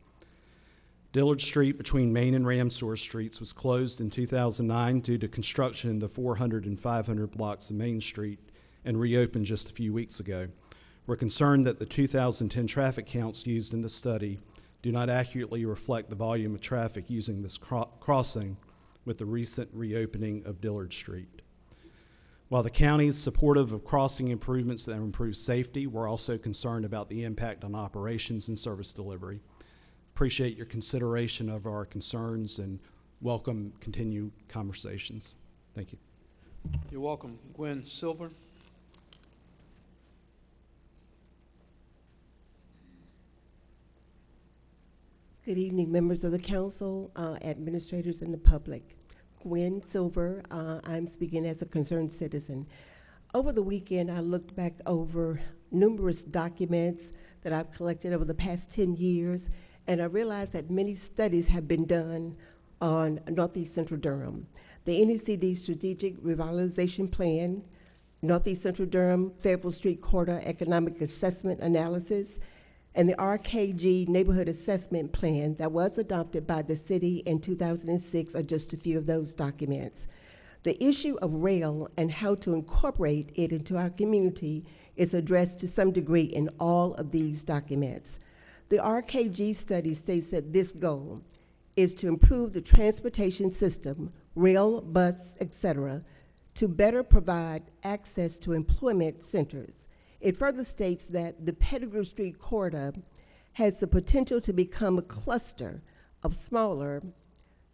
Dillard Street between Main and Ramseur Streets was closed in 2009 due to construction in the 400 and 500 blocks of Main Street and reopened just a few weeks ago. We're concerned that the 2010 traffic counts used in the study do not accurately reflect the volume of traffic using this cro- crossing with the recent reopening of Dillard Street. While the county is supportive of crossing improvements that improve safety, we're also concerned about the impact on operations and service delivery. Appreciate your consideration of our concerns and welcome continued conversations. Thank you. You're welcome. Gwen Silver? Good evening, members of the council, uh, administrators, and the public. Gwen Silver, uh, I'm speaking as a concerned citizen. Over the weekend, I looked back over numerous documents that I've collected over the past 10 years, and I realized that many studies have been done on Northeast Central Durham. The NECD Strategic Revitalization Plan, Northeast Central Durham, Fayetteville Street Corridor Economic Assessment Analysis, and the RKG Neighborhood Assessment Plan that was adopted by the city in 2006 are just a few of those documents. The issue of rail and how to incorporate it into our community is addressed to some degree in all of these documents. The RKG study states that this goal is to improve the transportation system, rail, bus, etc., to better provide access to employment centers. It further states that the Pettigrew Street corridor has the potential to become a cluster of smaller,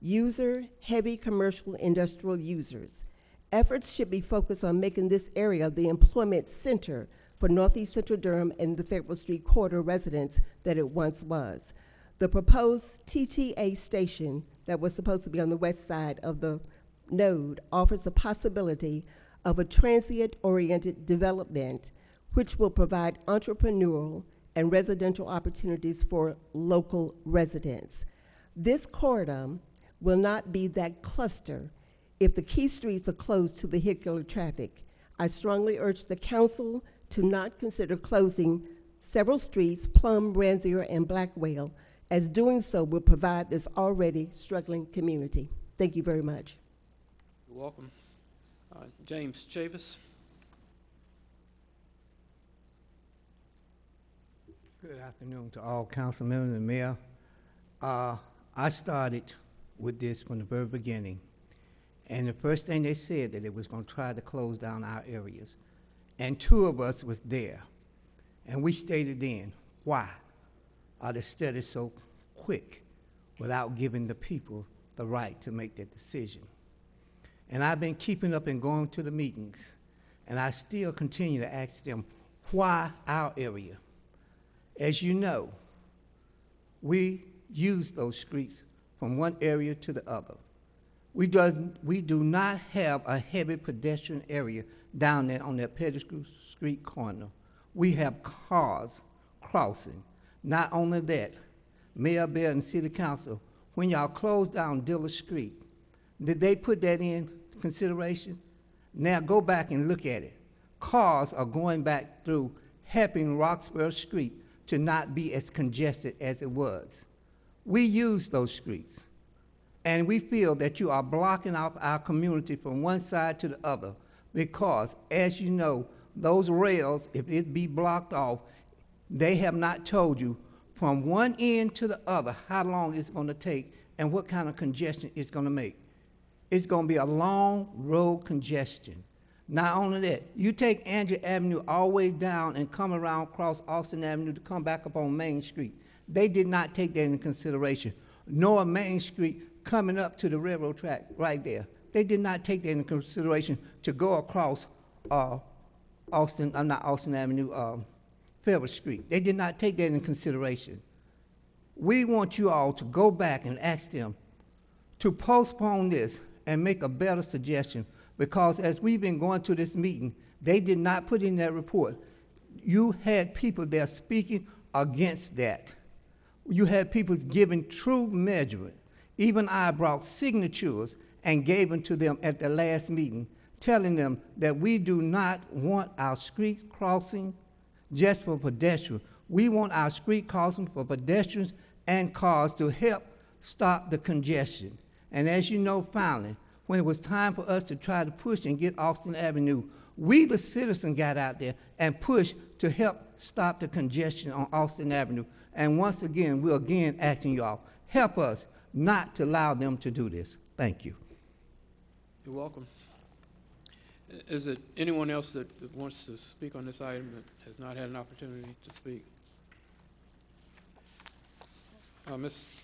user heavy commercial industrial users. Efforts should be focused on making this area the employment center for Northeast Central Durham and the Fayetteville Street corridor residents that it once was. The proposed TTA station that was supposed to be on the west side of the node offers the possibility of a transient-oriented development which will provide entrepreneurial and residential opportunities for local residents. This corridor will not be that cluster if the key streets are closed to vehicular traffic. I strongly urge the council to not consider closing several streets, Plum, Ramseur, and Blackwell, as doing so will provide this already struggling community. Thank you very much. You're welcome. Uh, James Chavis. Good afternoon to all council members and mayor. Uh, I started with this from the very beginning. And the first thing they said that it was going to try to close down our areas. And two of us was there. And we stated then, why are the studies so quick without giving the people the right to make that decision? And I've been keeping up and going to the meetings. And I still continue to ask them, why our area? As you know, we use those streets from one area to the other. We, does, we do not have a heavy pedestrian area down there on that Pettigrew Street corner. We have cars crossing. Not only that, Mayor Bell and City Council, when y'all closed down Diller Street, did they put that in consideration? Now go back and look at it. Cars are going back through helping Roxboro Street to not be as congested as it was. We use those streets, and we feel that you are blocking off our community from one side to the other because, as you know, those rails, if it be blocked off, they have not told you from one end to the other how long it's going to take and what kind of congestion it's going to make. It's going to be a long road congestion. Not only that, you take Angier Avenue all the way down and come around across Alston Avenue to come back up on Main Street. They did not take that into consideration. Nor Main Street coming up to the railroad track right there. They did not take that into consideration to go across uh, Alston, uh, not Alston Avenue, uh, Fairwood Street. They did not take that into consideration. We want you all to go back and ask them to postpone this and make a better suggestion because as we've been going to this meeting, they did not put in that report. You had people there speaking against that. You had people giving true measurement. Even I brought signatures and gave them to them at the last meeting, telling them that we do not want our street crossing just for pedestrians. We want our street crossing for pedestrians and cars to help stop the congestion. And as you know, finally, when it was time for us to try to push and get Alston Avenue, we, the citizens, got out there and pushed to help stop the congestion on Alston Avenue. And once again, we're again asking y'all, help us not to allow them to do this. Thank you. You're welcome. Is it anyone else that wants to speak on this item that has not had an opportunity to speak? Uh, Ms.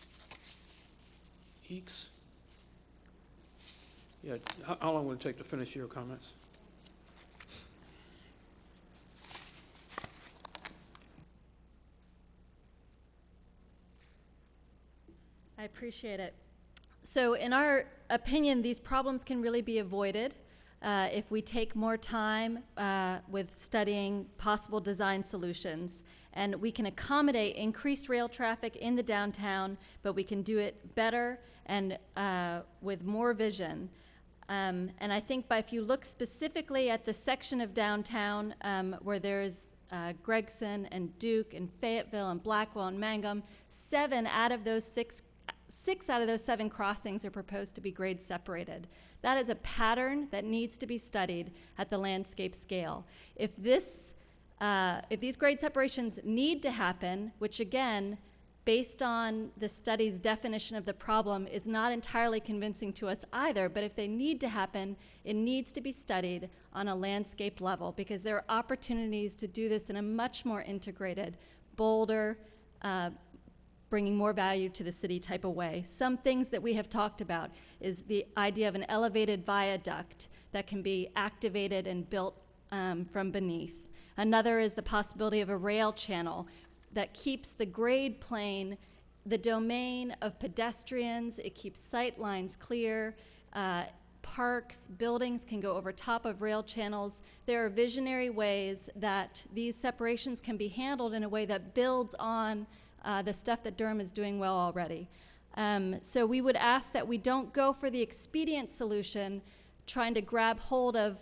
Eeks? Yeah, how, long will it take to finish your comments? I appreciate it. So, in our opinion, these problems can really be avoided uh, if we take more time uh, with studying possible design solutions. And we can accommodate increased rail traffic in the downtown, but we can do it better and uh, with more vision. Um, and I think by if you look specifically at the section of downtown um, where there's uh, Gregson and Duke and Fayetteville and Blackwell and Mangum, seven out of those six six out of those seven crossings are proposed to be grade separated. That is a pattern that needs to be studied at the landscape scale. If this, uh, if these grade separations need to happen, which again, based on the study's definition of the problem, is not entirely convincing to us either, but if they need to happen, it needs to be studied on a landscape level because there are opportunities to do this in a much more integrated, bolder, uh, bringing more value to the city type of way. Some things that we have talked about is the idea of an elevated viaduct that can be activated and built um, from beneath. Another is the possibility of a rail channel that keeps the grade plane the domain of pedestrians. It keeps sight lines clear. Uh, parks, buildings can go over top of rail channels. There are visionary ways that these separations can be handled in a way that builds on uh, the stuff that Durham is doing well already. Um, so we would ask that we don't go for the expedient solution, trying to grab hold of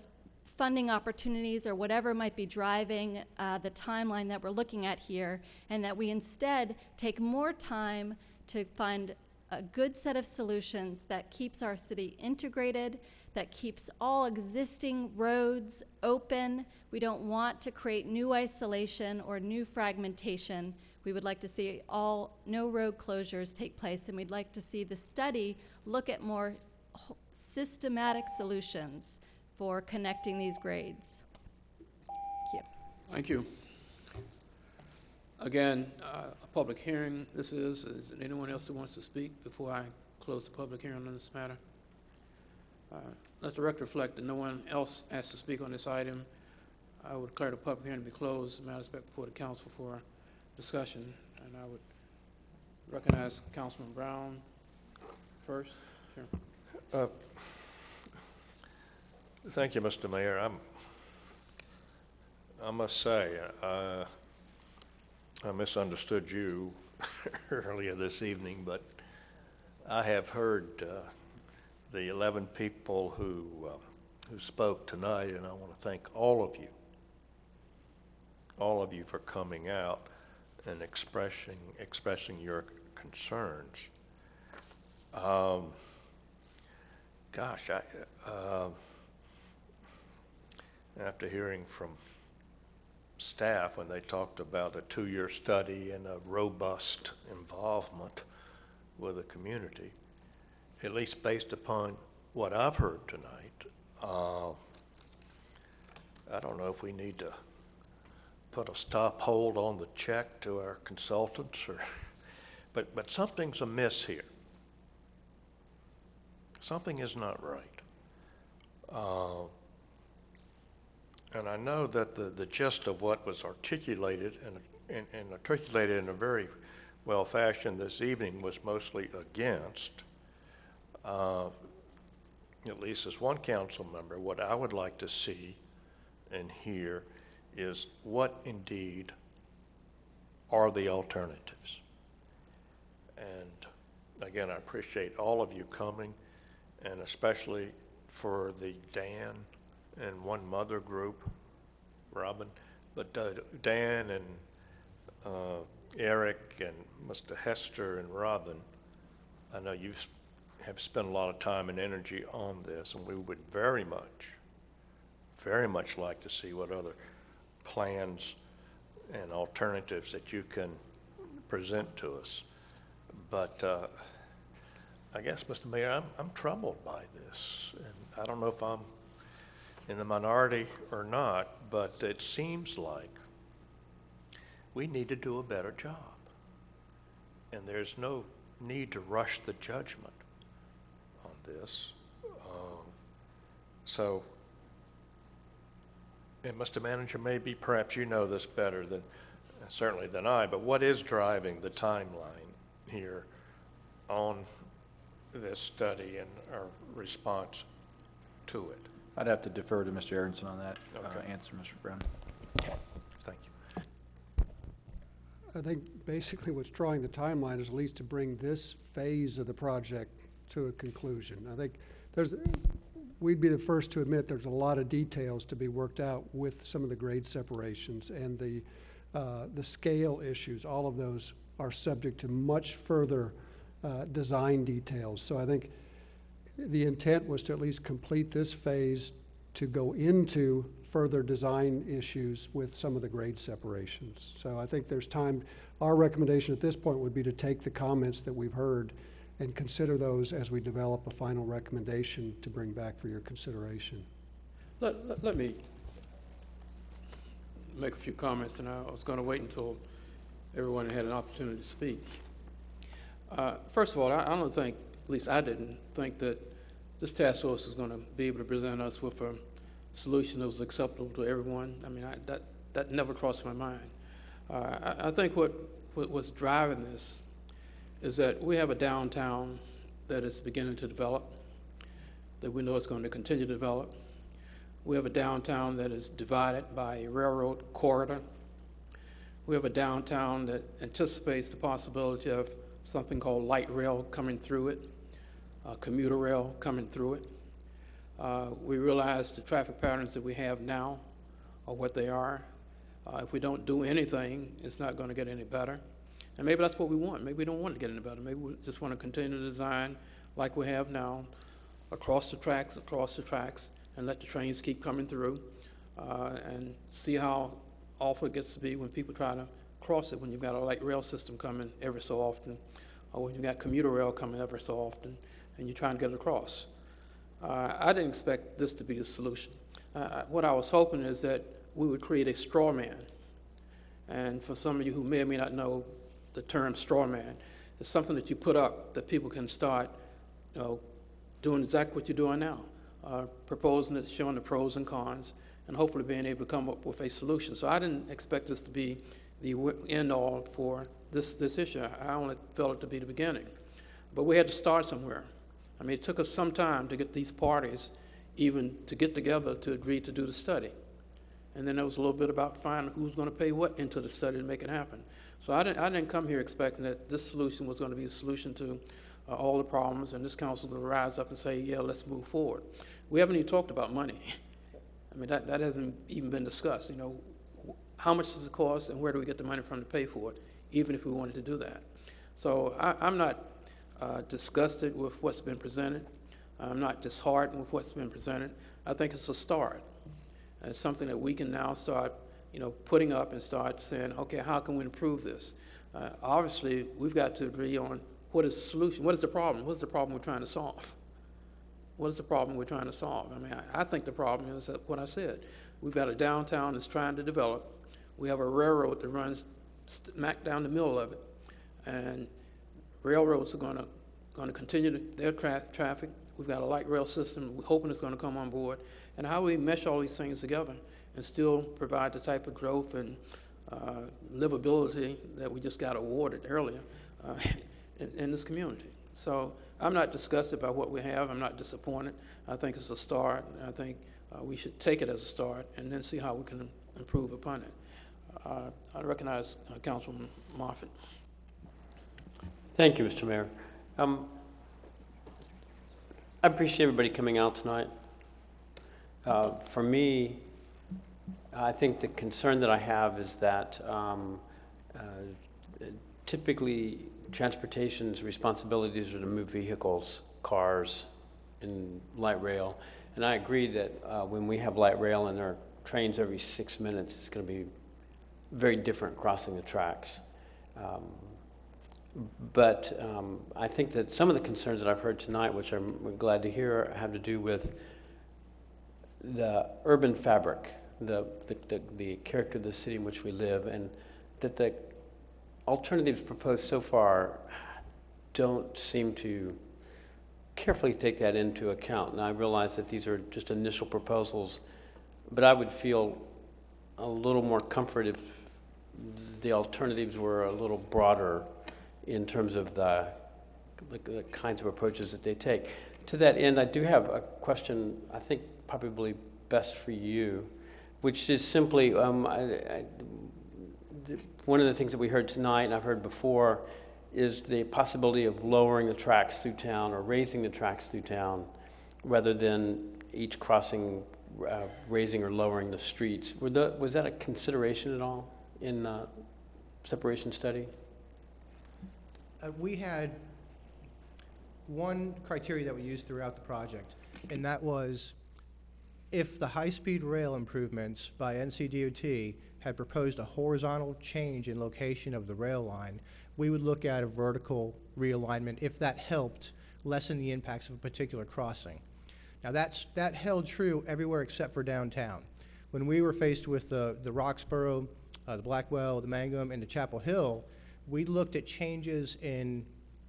funding opportunities or whatever might be driving uh, the timeline that we're looking at here, and that we instead take more time to find a good set of solutions that keeps our city integrated, that keeps all existing roads open. We don't want to create new isolation or new fragmentation. We would like to see all no road closures take place, and we'd like to see the study look at more systematic solutions for connecting these grades. Thank you. Thank you. Again, uh, a public hearing this is. Is there anyone else who wants to speak before I close the public hearing on this matter? Uh, Let the record reflect that no one else asked to speak on this item. I would declare the public hearing to be closed. The matter is back before the council for discussion. And I would recognize Councilman Brown first. Sure. Uh, Thank you, Mr. Mayor. I'm, I must say, uh, I misunderstood you <laughs> earlier this evening, but I have heard uh, the 11 people who, uh, who spoke tonight, and I want to thank all of you, all of you for coming out and expressing, expressing your concerns. Um, Gosh, I, uh, after hearing from staff when they talked about a two-year study and a robust involvement with the community, at least based upon what I've heard tonight, uh, I don't know if we need to put a stop hold on the check to our consultants or, <laughs> but, but something's amiss here. Something is not right. Uh, and I know that the, the gist of what was articulated and, and, and articulated in a very well fashion this evening was mostly against, uh, at least as one council member, what I would like to see and hear is what indeed are the alternatives. And again, I appreciate all of you coming, and especially for the Dan and one mother group, Robin, but uh, Dan and uh, Eric and Mr. Hester and Robin, I know you have spent a lot of time and energy on this, and we would very much, very much like to see what other plans and alternatives that you can present to us. But uh, I guess, Mr. Mayor, I'm, I'm troubled by this, and I don't know if I'm in the minority or not, but it seems like we need to do a better job. And there's no need to rush the judgment on this. Um, So, and Mr. Manager, maybe perhaps you know this better than, certainly than I, but what is driving the timeline here on this study and our response to it? I'd have to defer to Mr. Ahrendsen on that uh, Okay. answer, Mr. Brown. Thank you. I think basically what's drawing the timeline is at least to bring this phase of the project to a conclusion. I think there's, we'd be the first to admit there's a lot of details to be worked out with some of the grade separations and the, uh, the scale issues. All of those are subject to much further uh, design details. So I think the intent was to at least complete this phase to go into further design issues with some of the grade separations. So I think there's time, our recommendation at this point would be to take the comments that we've heard and consider those as we develop a final recommendation to bring back for your consideration. Let, let, let me make a few comments, and I was gonna wait until everyone had an opportunity to speak. Uh, first of all, I, I don't think, at least I didn't think that this task force was gonna be able to present us with a solution that was acceptable to everyone. I mean, I, that, that never crossed my mind. Uh, I, I think what, what what's driving this is that we have a downtown that is beginning to develop, that we know is going to continue to develop. We have a downtown that is divided by a railroad corridor. We have a downtown that anticipates the possibility of something called light rail coming through it, uh, commuter rail coming through it. Uh, we realize the traffic patterns that we have now are what they are. Uh, if we don't do anything, it's not going to get any better. And maybe that's what we want. Maybe we don't want to get any better. Maybe we just want to continue to design like we have now, across the tracks, across the tracks, and let the trains keep coming through, uh, and see how awful it gets to be when people try to cross it, when you've got a light rail system coming every so often, or when you've got commuter rail coming every so often, and you're trying to get it across. Uh, I didn't expect this to be the solution. Uh, what I was hoping is that we would create a straw man. And for some of you who may or may not know the term straw man, it's something that you put up that people can start you know, doing exactly what you're doing now, uh, proposing it, showing the pros and cons, and hopefully being able to come up with a solution. So I didn't expect this to be the end all for this, this issue. I only felt it to be the beginning. But we had to start somewhere. I mean, it took us some time to get these parties even to get together to agree to do the study. And then there was a little bit about finding who's going to pay what into the study to make it happen. So I didn't, I didn't come here expecting that this solution was going to be a solution to uh, all the problems, and this council will rise up and say, yeah, let's move forward. We haven't even talked about money. <laughs> I mean, that, that hasn't even been discussed. You know, how much does it cost, and where do we get the money from to pay for it, even if we wanted to do that? So I, I'm not uh, disgusted with what's been presented. I'm not disheartened with what's been presented. I think it's a start. It's something that we can now start, you know, putting up and start saying, okay, how can we improve this? Uh, obviously, we've got to agree on what is the solution? What is the problem? What is the problem we're trying to solve? What is the problem we're trying to solve? I mean, I, I think the problem is what I said. We've got a downtown that's trying to develop. We have a railroad that runs smack down the middle of it. And railroads are going to going to continue their tra traffic. We've got a light rail system. We're hoping it's going to come on board. And how we mesh all these things together and still provide the type of growth and uh, livability that we just got awarded earlier. Uh, <laughs> in, in this community. So I'm not disgusted by what we have. I'm not disappointed. I think it's a start. I think uh, we should take it as a start and then see how we can improve upon it. Uh, I recognize uh, Councilman Moffitt. Thank you, Mr. Mayor. Um, I appreciate everybody coming out tonight. Uh, for me, I think the concern that I have is that um, uh, typically transportation's responsibilities are to move vehicles, cars, and light rail. And I agree that uh, when we have light rail and there are trains every six minutes, it's going to be very different crossing the tracks. Um, but um, I think that some of the concerns that I've heard tonight, which I'm glad to hear, have to do with the urban fabric, the, the, the, the character of the city in which we live, and that the alternatives proposed so far don't seem to carefully take that into account. And I realize that these are just initial proposals, but I would feel a little more comfort if the alternatives were a little broader in terms of the, the, the kinds of approaches that they take. To that end, I do have a question, I think probably best for you, which is simply, um, I, I, one of the things that we heard tonight and I've heard before is the possibility of lowering the tracks through town or raising the tracks through town rather than each crossing uh, raising or lowering the streets. The, was that a consideration at all in the separation study? Uh, we had one criteria that we used throughout the project, and that was if the high-speed rail improvements by NCDOT had proposed a horizontal change in location of the rail line, we would look at a vertical realignment if that helped lessen the impacts of a particular crossing. Now that's, that held true everywhere except for downtown. When we were faced with the, the Roxboro, uh, the Blackwell, the Mangum, and the Chapel Hill, we looked at changes in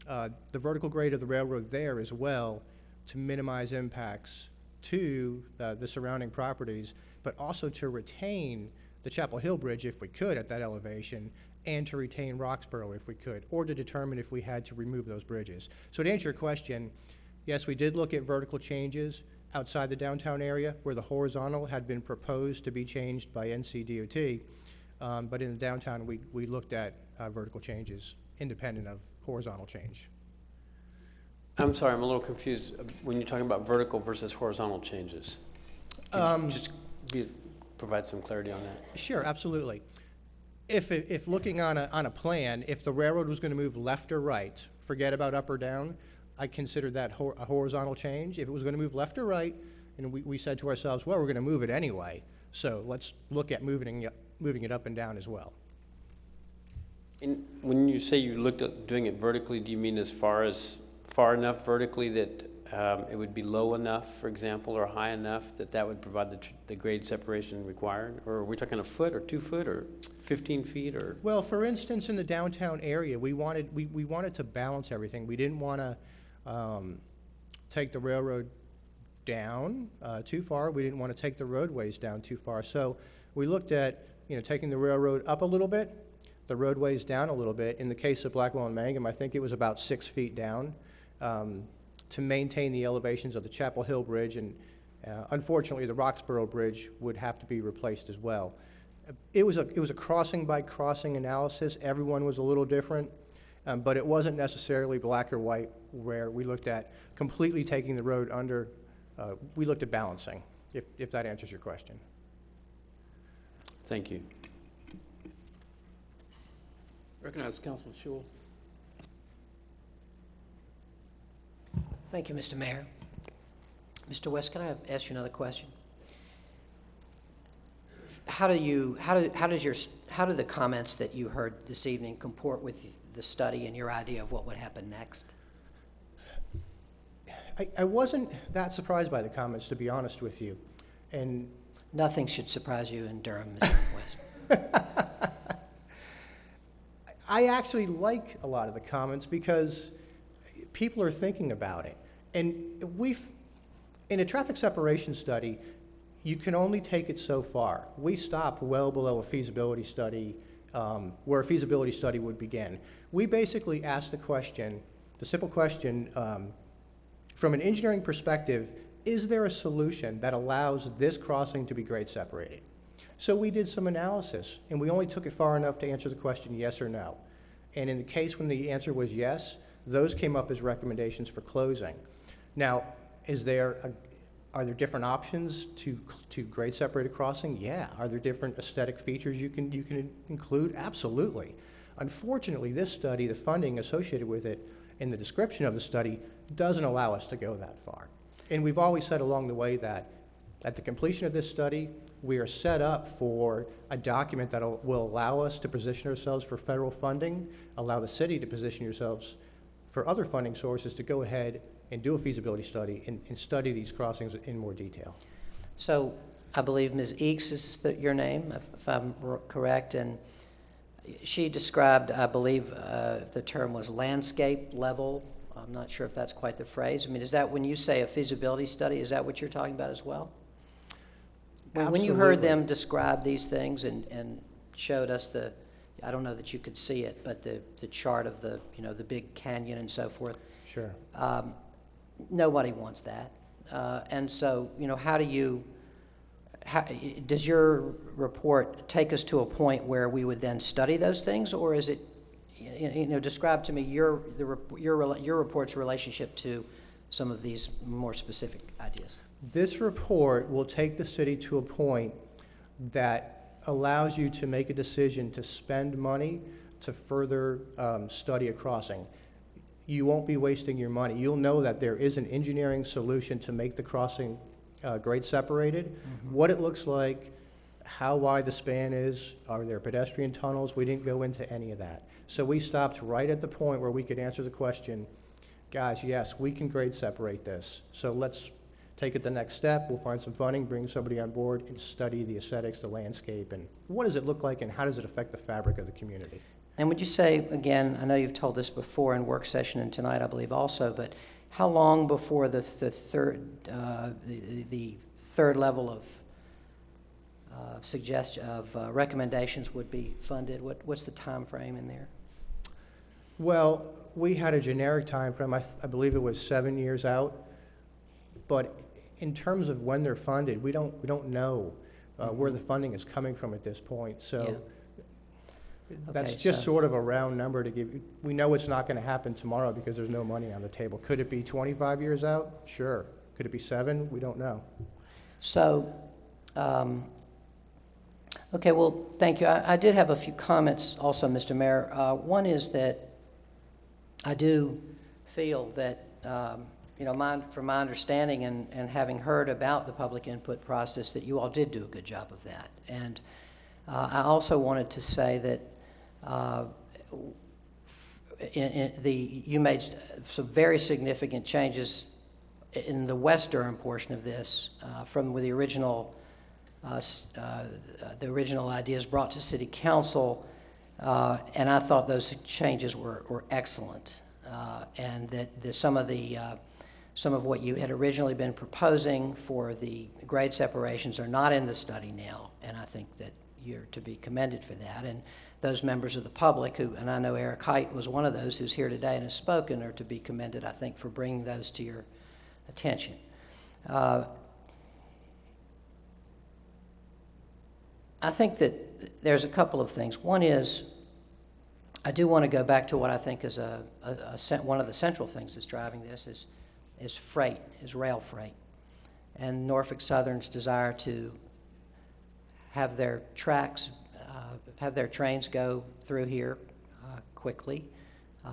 uh, the vertical grade of the railroad there as well to minimize impacts to uh, the surrounding properties, but also to retain the Chapel Hill Bridge if we could at that elevation, and to retain Roxboro if we could, or to determine if we had to remove those bridges. So to answer your question, yes, we did look at vertical changes outside the downtown area where the horizontal had been proposed to be changed by NCDOT. Um, but in the downtown, we, we looked at uh, vertical changes independent of horizontal change. I'm sorry, I'm a little confused uh, when you're talking about vertical versus horizontal changes. Um, Just be- provide some clarity on that. Sure, absolutely. If, if looking on a, on a plan, if the railroad was going to move left or right, forget about up or down, I consider that hor- a horizontal change. If it was going to move left or right, and we, we said to ourselves, well, we're going to move it anyway, so let's look at moving, it- moving it up and down as well. And when you say you looked at doing it vertically, do you mean as far as, far enough vertically that um, it would be low enough, for example, or high enough that that would provide the, tr- the grade separation required? Or are we talking a foot or two foot or 15 feet or? Well, for instance, in the downtown area, we wanted, we, we wanted to balance everything. We didn't want to um, take the railroad down uh, too far. We didn't want to take the roadways down too far. So we looked at, you know, taking the railroad up a little bit, the roadways down a little bit. In the case of Blackwell and Mangum, I think it was about six feet down um, to maintain the elevations of the Chapel Hill Bridge. And uh, unfortunately, the Roxboro Bridge would have to be replaced as well. It was a, it was a crossing by crossing analysis. Everyone was a little different, um, but it wasn't necessarily black or white where we looked at completely taking the road under. Uh, we looked at balancing, if, if that answers your question. Thank you. Recognize Councilman Schewel. Thank you, Mr. Mayor. Mr. West, can I ask you another question? How do you, how do, how does your, how do the comments that you heard this evening comport with the study and your idea of what would happen next? I, I wasn't that surprised by the comments, to be honest with you. And Nothing should surprise you in Durham, Mr. West. <laughs> I actually like a lot of the comments because people are thinking about it. And we've, in a traffic separation study, you can only take it so far. We stop well below a feasibility study, um, where a feasibility study would begin. We basically ask the question, the simple question, um, from an engineering perspective, is there a solution that allows this crossing to be grade separated? So we did some analysis, and we only took it far enough to answer the question yes or no. And in the case when the answer was yes, those came up as recommendations for closing. Now, is there a, are there different options to, to grade separated crossing? Yeah. Are there different aesthetic features you can, you can include? Absolutely. Unfortunately, this study, the funding associated with it, and the description of the study doesn't allow us to go that far. And we've always said along the way that at the completion of this study, we are set up for a document that will allow us to position ourselves for federal funding, allow the city to position yourselves for other funding sources to go ahead and do a feasibility study and, and study these crossings in more detail. So I believe Ms. Eeks is the, your name, if, if I'm correct, and she described, I believe, uh, the term was landscape level. I'm not sure if that's quite the phrase. I mean, is that when you say a feasibility study, is that what you're talking about as well? When- When you heard them describe these things and, and showed us the, I don't know that you could see it, but the, the chart of the, you know, the big canyon and so forth, Sure. um, nobody wants that. Uh, and so, you know, how do you, how, does your report take us to a point where we would then study those things, or is it, you know, describe to me your, the, your, your report's relationship to some of these more specific ideas? This report will take the city to a point that allows you to make a decision to spend money to further um, study a crossing. You won't be wasting your money. You'll know that there is an engineering solution to make the crossing uh, grade separated. What it looks like, how wide the span is, are there pedestrian tunnels? We didn't go into any of that. So we stopped right at the point where we could answer the question, guys, yes, we can grade separate this. So let's take it the next step. We'll find some funding, bring somebody on board and study the aesthetics, the landscape, and what does it look like and how does it affect the fabric of the community? And would you say, again, I know you've told this before in work session and tonight, I believe also, but how long before the, the third, uh, the, the third level of uh, suggest, of uh, recommendations would be funded? What, what's the time frame in there? Well, we had a generic timeframe, I, th- I believe it was seven years out. But in terms of when they're funded, we don't, we don't know uh, where the funding is coming from at this point. So that's Okay, just so- sort of a round number to give, you- we know it's not going to happen tomorrow because there's no money on the table. Could it be 25 years out? Sure. Could it be seven? We don't know. So, um, okay, well, thank you. I, I did have a few comments also, Mr. Mayor. Uh, one is that I do feel that, um, you know, my, from my understanding and, and having heard about the public input process, that you all did do a good job of that. And uh, I also wanted to say that uh, in, in the, you made some very significant changes in the West Durham portion of this, uh, from the original, the original ideas brought to City Council, uh, and I thought those changes were, were excellent, uh, and that the, some of the, uh, some of what you had originally been proposing for the grade separations are not in the study now, and I think that you're to be commended for that. And those members of the public who, and I know Eric Height was one of those who's here today and has spoken, are to be commended, I think, for bringing those to your attention. Uh, I think that there's a couple of things. One is, I do want to go back to what I think is a, a, a one of the central things that's driving this is, is freight, is rail freight. And Norfolk Southern's desire to have their tracks, uh, have their trains go through here uh, quickly. Uh,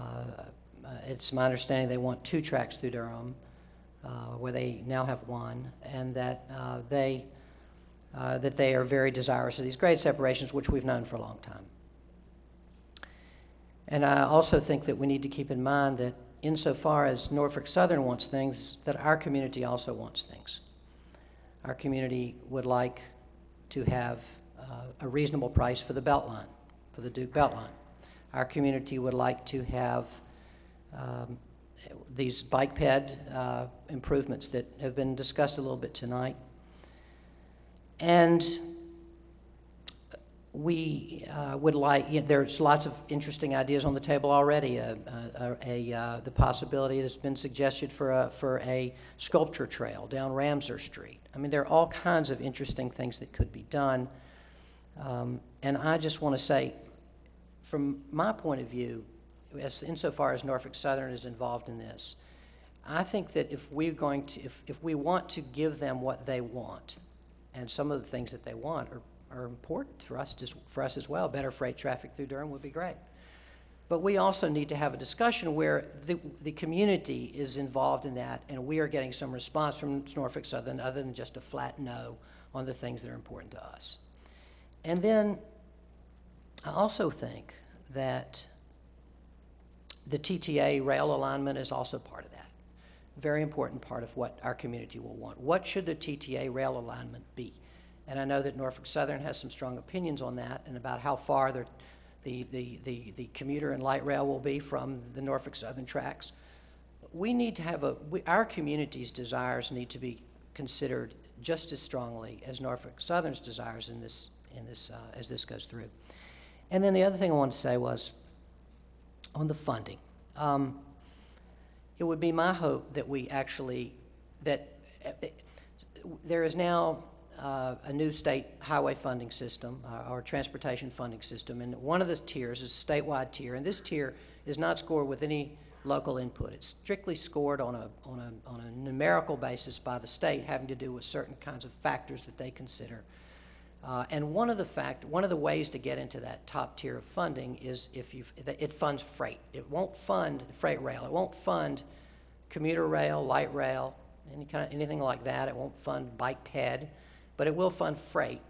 uh, It's my understanding they want two tracks through Durham, uh, where they now have one, and that uh, they, uh, that they are very desirous of these grade separations, which we've known for a long time. And I also think that we need to keep in mind that insofar as Norfolk Southern wants things, that our community also wants things. Our community would like to have uh, a reasonable price for the Beltline, for the Duke Beltline. Our community would like to have um, these bike ped uh, improvements that have been discussed a little bit tonight. And we uh, would like, yeah, there's lots of interesting ideas on the table already. A, a, a, uh, the possibility that's been suggested for a, for a sculpture trail down Ramseur Street. I mean, there are all kinds of interesting things that could be done. Um, and I just want to say, from my point of view, as insofar as Norfolk Southern is involved in this, I think that if we're going to, if, if we want to give them what they want, and some of the things that they want are, are important for us, just for us as well. Better freight traffic through Durham would be great. But we also need to have a discussion where the, the community is involved in that, and we are getting some response from Norfolk Southern other than just a flat no on the things that are important to us. And then I also think that the TTA rail alignment is also part of that. Very important part of what our community will want. What should the TTA rail alignment be? And I know that Norfolk Southern has some strong opinions on that and about how far the, the, the, the, commuter and light rail will be from the Norfolk Southern tracks. We need to have a, we, our community's desires need to be considered just as strongly as Norfolk Southern's desires in this, in this, uh, as this goes through. And then the other thing I wanted to say was on the funding. Um, it would be my hope that we actually, that uh, there is now uh, a new state highway funding system, uh, or transportation funding system, and one of the tiers is a statewide tier, and this tier is not scored with any local input. It's strictly scored on a, on a, on a numerical basis by the state, having to do with certain kinds of factors that they consider. Uh, and one of the fact, one of the ways to get into that top tier of funding is if you, it funds freight. It won't fund freight rail. It won't fund commuter rail, light rail, any kind of, anything like that. It won't fund bike ped, but it will fund freight.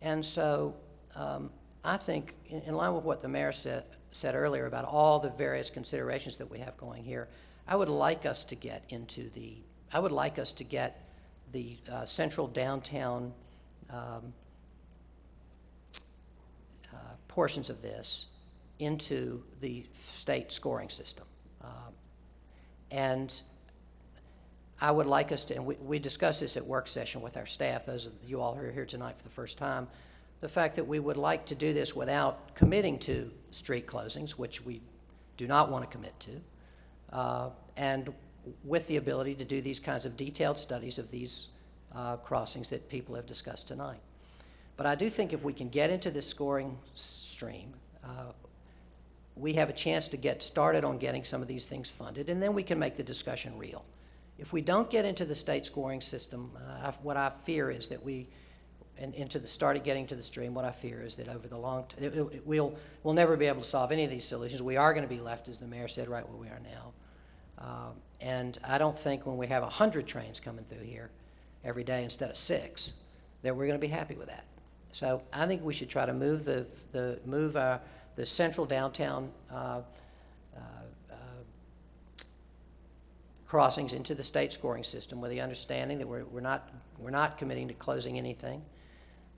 And so um, I think, in, in line with what the mayor said, said earlier about all the various considerations that we have going here, I would like us to get into the, I would like us to get the uh, central downtown um, uh, portions of this into the state scoring system. Um, and I would like us to, and we, we discussed this at work session with our staff, those of you all who are here tonight for the first time, the fact that we would like to do this without committing to street closings, which we do not want to commit to, uh, and with the ability to do these kinds of detailed studies of these uh, crossings that people have discussed tonight. But I do think if we can get into this scoring stream, uh, we have a chance to get started on getting some of these things funded, and then we can make the discussion real. If we don't get into the state scoring system, uh, I- what I fear is that we, and into the, started getting to the stream, what I fear is that over the long, it- it- we'll, we'll never be able to solve any of these solutions. We are going to be left, as the mayor said, right where we are now. Um, And I don't think when we have 100 trains coming through here every day instead of six, then we're going to be happy with that. So I think we should try to move the, the, move our, the central downtown uh, uh, uh, crossings into the state scoring system with the understanding that we're, we're not, we're not committing to closing anything,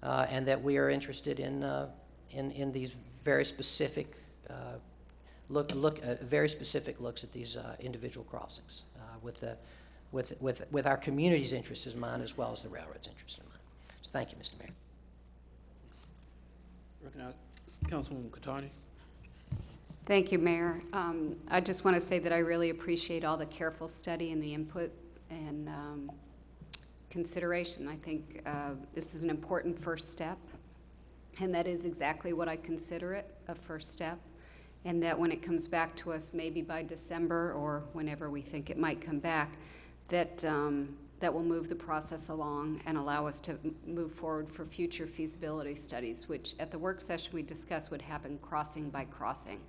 uh, and that we are interested in, uh, in, in these very specific, uh, look, look, uh, very specific looks at these uh, individual crossings uh, with, the, with, with, with our community's interests in mind as well as the railroad's interests in mind. So thank you, Mr. Mayor. Recognize Councilwoman Catotti. Thank you, Mayor. Um, I just want to say that I really appreciate all the careful study and the input and um, consideration. I think uh, this is an important first step, and that is exactly what I consider it, a first step. And that when it comes back to us, maybe by December or whenever we think it might come back, that, um, that will move the process along and allow us to move forward for future feasibility studies, which at the work session we discussed would happen crossing by crossing.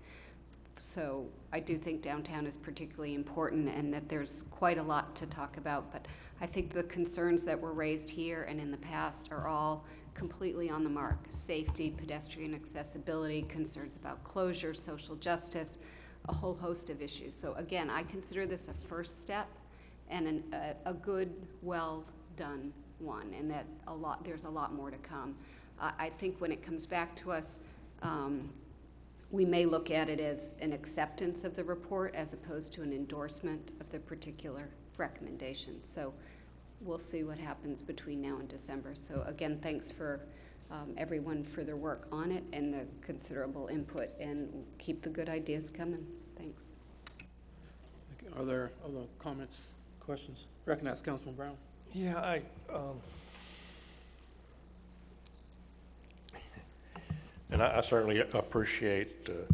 So I do think downtown is particularly important and that there's quite a lot to talk about. But I think the concerns that were raised here and in the past are all completely on the mark. Safety, pedestrian accessibility, concerns about closure, social justice, a whole host of issues. So again, I consider this a first step and an, a, a good, well-done one, and that a lot, there's a lot more to come. I, I think when it comes back to us, um, we may look at it as an acceptance of the report as opposed to an endorsement of the particular recommendations. So we'll see what happens between now and December. So again, thanks for um, everyone for their work on it and the considerable input, and keep the good ideas coming. Thanks. Are there other comments, questions? Recognize Councilman Brown. Yeah, I, um, and I I certainly appreciate, uh,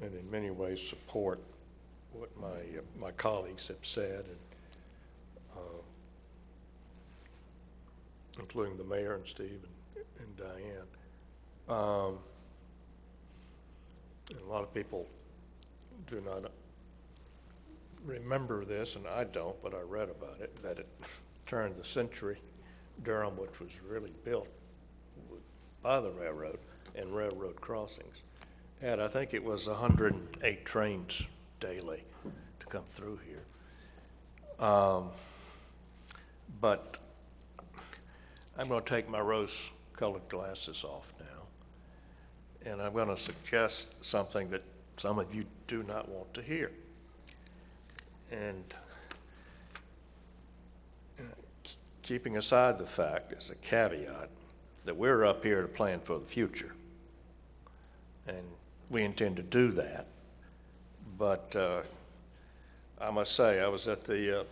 and in many ways support what my, uh, my colleagues have said, and, uh, including the mayor and Steve and- and Diane. Um, and a lot of people do not remember this, and I don't, but I read about it, that it <laughs> turned the century Durham, which was really built by the railroad and railroad crossings, had, I think it was 108 trains daily to come through here. Um, But I'm going to take my rose-colored glasses off now, and I'm going to suggest something that some of you do not want to hear. And uh, keeping aside the fact, as a caveat, that we're up here to plan for the future. And we intend to do that. But uh, I must say, I was at the uh,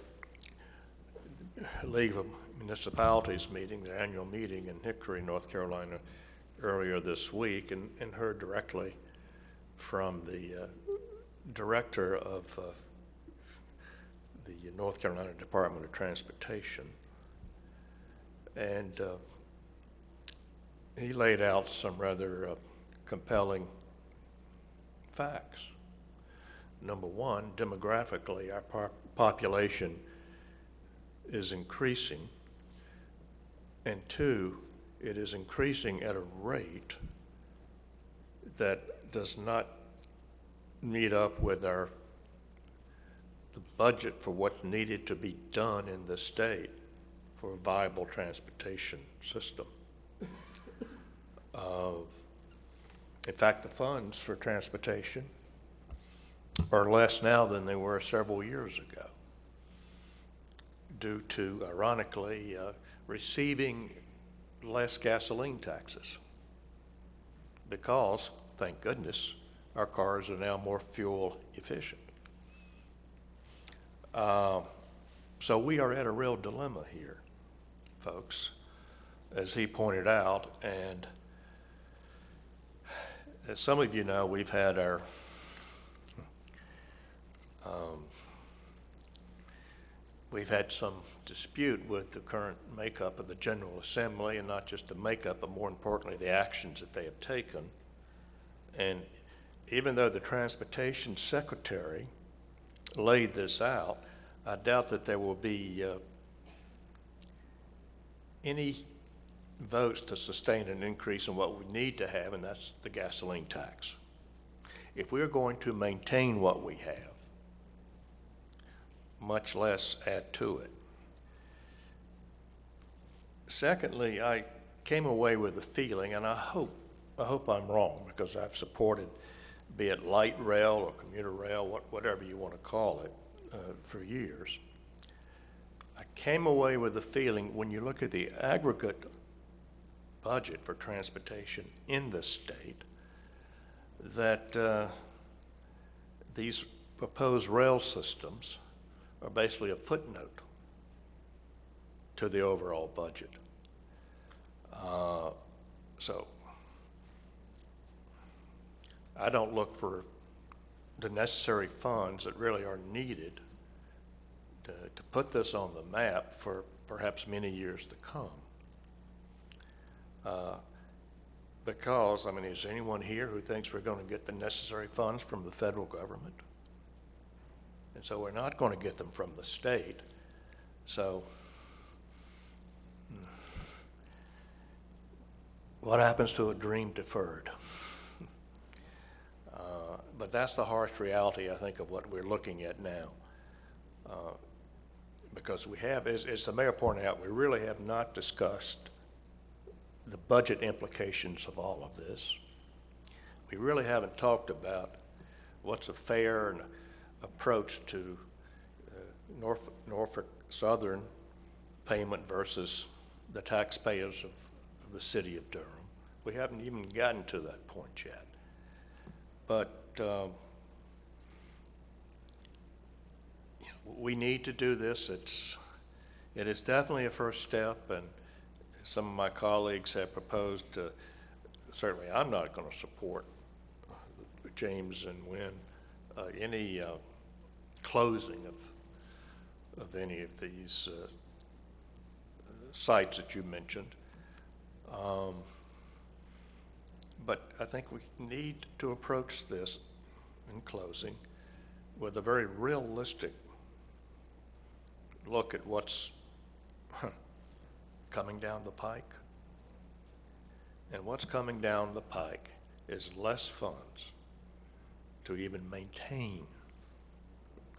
League of Municipalities meeting, their annual meeting in Hickory, North Carolina, earlier this week, and, and heard directly from the uh, director of uh, the North Carolina Department of Transportation. And uh, he laid out some rather uh, compelling facts. Number one, demographically, our population is increasing. And two, it is increasing at a rate that does not meet up with our the budget for what needed to be done in the state for a viable transportation system. Uh, In fact, the funds for transportation are less now than they were several years ago. due to, ironically, uh, receiving less gasoline taxes. Because, thank goodness, our cars are now more fuel efficient. Uh, So we are at a real dilemma here, folks, as he pointed out. And as some of you know, we've had our um, we've had some dispute with the current makeup of the General Assembly, and not just the makeup, but more importantly, the actions that they have taken. And even though the Transportation Secretary laid this out, I doubt that there will be uh, any votes to sustain an increase in what we need to have, and that's the gasoline tax. If we're going to maintain what we have, much less add to it. Secondly, I came away with the feeling, and I hope, I hope I'm wrong, because I've supported, be it light rail or commuter rail, what- whatever you want to call it, uh, for years. I came away with the feeling, when you look at the aggregate budget for transportation in the state, that uh, these proposed rail systems are basically a footnote to the overall budget. Uh, So I don't look for the necessary funds that really are needed to, to put this on the map for perhaps many years to come. Uh, Because, I mean, is anyone here who thinks we're going to get the necessary funds from the federal government? And so we're not going to get them from the state. So hmm, what happens to a dream deferred? But that's the harsh reality, I think, of what we're looking at now. Uh, Because we have, as, as the mayor pointed out, we really have not discussed the budget implications of all of this. We really haven't talked about what's a fair approach to uh, Norfolk, Norfolk Southern payment versus the taxpayers of, of the city of Durham. We haven't even gotten to that point yet. But um, we need to do this. It's, it is definitely a first step, and some of my colleagues have proposed, uh, certainly I'm not going to support uh, James and Wynn, uh, any uh, closing of, of any of these uh, sites that you mentioned. Um, But I think we need to approach this in closing with a very realistic look at what's coming down the pike. And what's coming down the pike is less funds to even maintain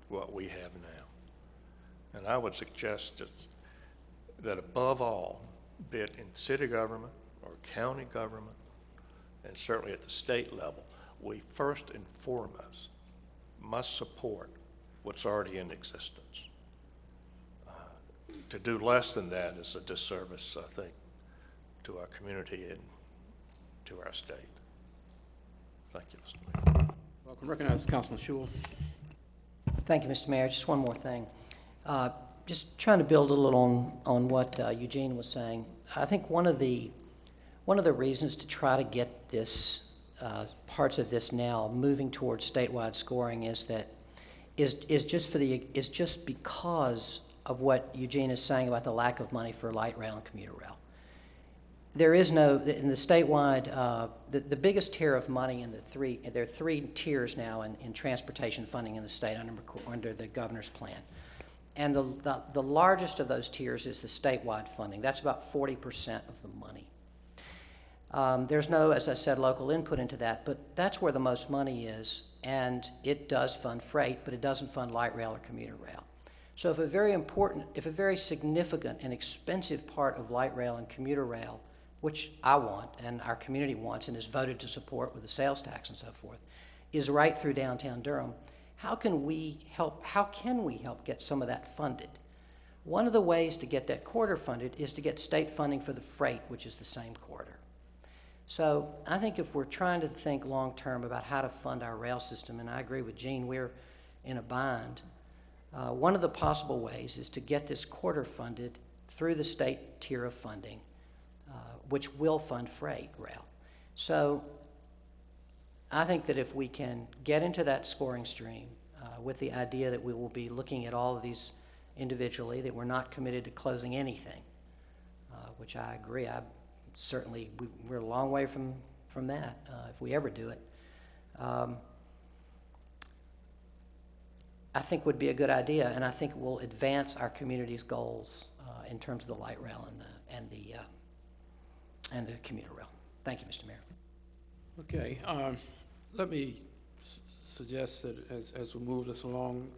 what we have now. And I would suggest that, that above all, be it in city government or county government, and certainly at the state level, we first and foremost must support what's already in existence. Uh, To do less than that is a disservice, I think, to our community and to our state. Thank you, Mr. Mayor. Welcome. Recognize Councilman Schewel. Thank you, Mr. Mayor. Just one more thing. Uh, Just trying to build a little on, on what uh, Eugene was saying. I think one of the, one of the reasons to try to get this, uh, parts of this now moving towards statewide scoring is that, is, is just for the, is just because of what Eugene is saying about the lack of money for light rail and commuter rail. There is no, in the statewide, uh, the, the biggest tier of money in the three, there are three tiers now in, in transportation funding in the state under, under the governor's plan. And the, the, the largest of those tiers is the statewide funding. That's about 40% of the money. Um, there's no, as I said, local input into that, but that's where the most money is, and it does fund freight, but it doesn't fund light rail or commuter rail. So if a very important, if a very significant and expensive part of light rail and commuter rail, which I want and our community wants and is voted to support with the sales tax and so forth, is right through downtown Durham, how can we help, how can we help get some of that funded? One of the ways to get that corridor funded is to get state funding for the freight, which is the same corridor. So I think if we're trying to think long-term about how to fund our rail system, and I agree with Gene, we're in a bind, uh, one of the possible ways is to get this quarter funded through the state tier of funding, uh, which will fund freight rail. So I think that if we can get into that scoring stream uh, with the idea that we will be looking at all of these individually, that we're not committed to closing anything, uh, which I agree. I certainly, we, we're a long way from, from that, uh, if we ever do it. Um, I think would be a good idea, and I think it will advance our community's goals uh, in terms of the light rail and the, and the, uh, and the commuter rail. Thank you, Mr. Mayor. Okay, um, let me s- suggest that as, as we move this along,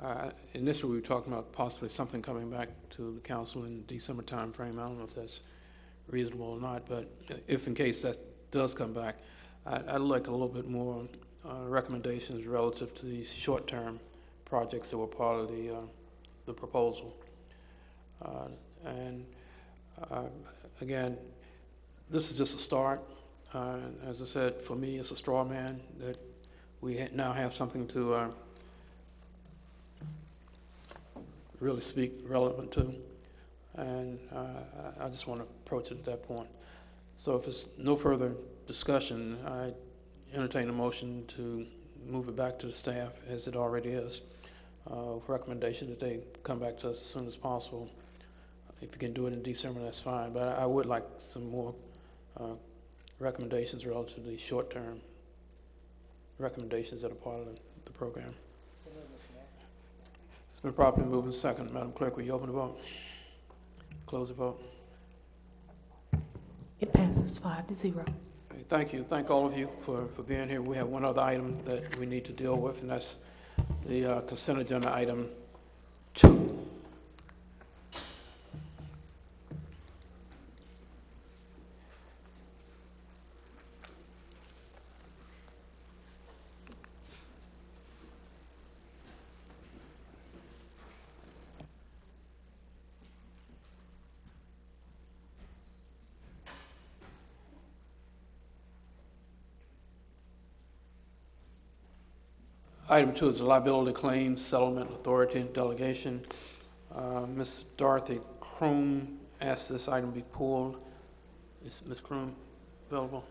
uh, initially we were talking about possibly something coming back to the council in December timeframe. I don't know if that's reasonable or not, but if in case that does come back, I- I'd like a little bit more uh, recommendations relative to these short-term projects that were part of the, uh, the proposal. Uh, And uh, again, this is just a start. Uh, As I said, for me, it's a straw man that we ha- now have something to uh, really speak relevant to. And uh, I just want to approach it at that point. So if there's no further discussion, I entertain a motion to move it back to the staff as it already is. Uh, Recommendation that they come back to us as soon as possible. If you can do it in December, that's fine, but I I would like some more uh, recommendations relatively short-term recommendations that are part of the- the program. It's been properly moved and second. Madam Clerk, will you open the vote? Close the vote. It passes five to zero. Okay, Thank you. Thank all of you for, for being here. We have one other item that we need to deal with, and that's the uh, consent agenda item two. Item two is liability claims settlement authority and delegation. Uh, Ms. Dorothy Kroom asked this item be pulled. Is Ms. Kroom available?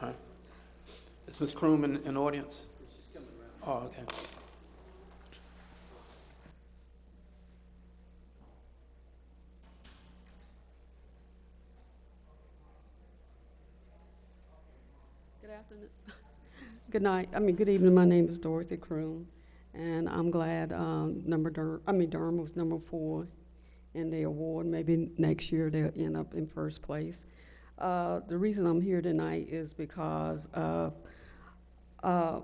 All right. Is Ms. Kroom in, in audience? Oh, okay. <laughs> Good night. I mean, good evening. My name is Dorothy Kroon, and I'm glad um, number I mean Durham was number four in the award. Maybe next year they'll end up in first place. Uh, the reason I'm here tonight is because uh, uh,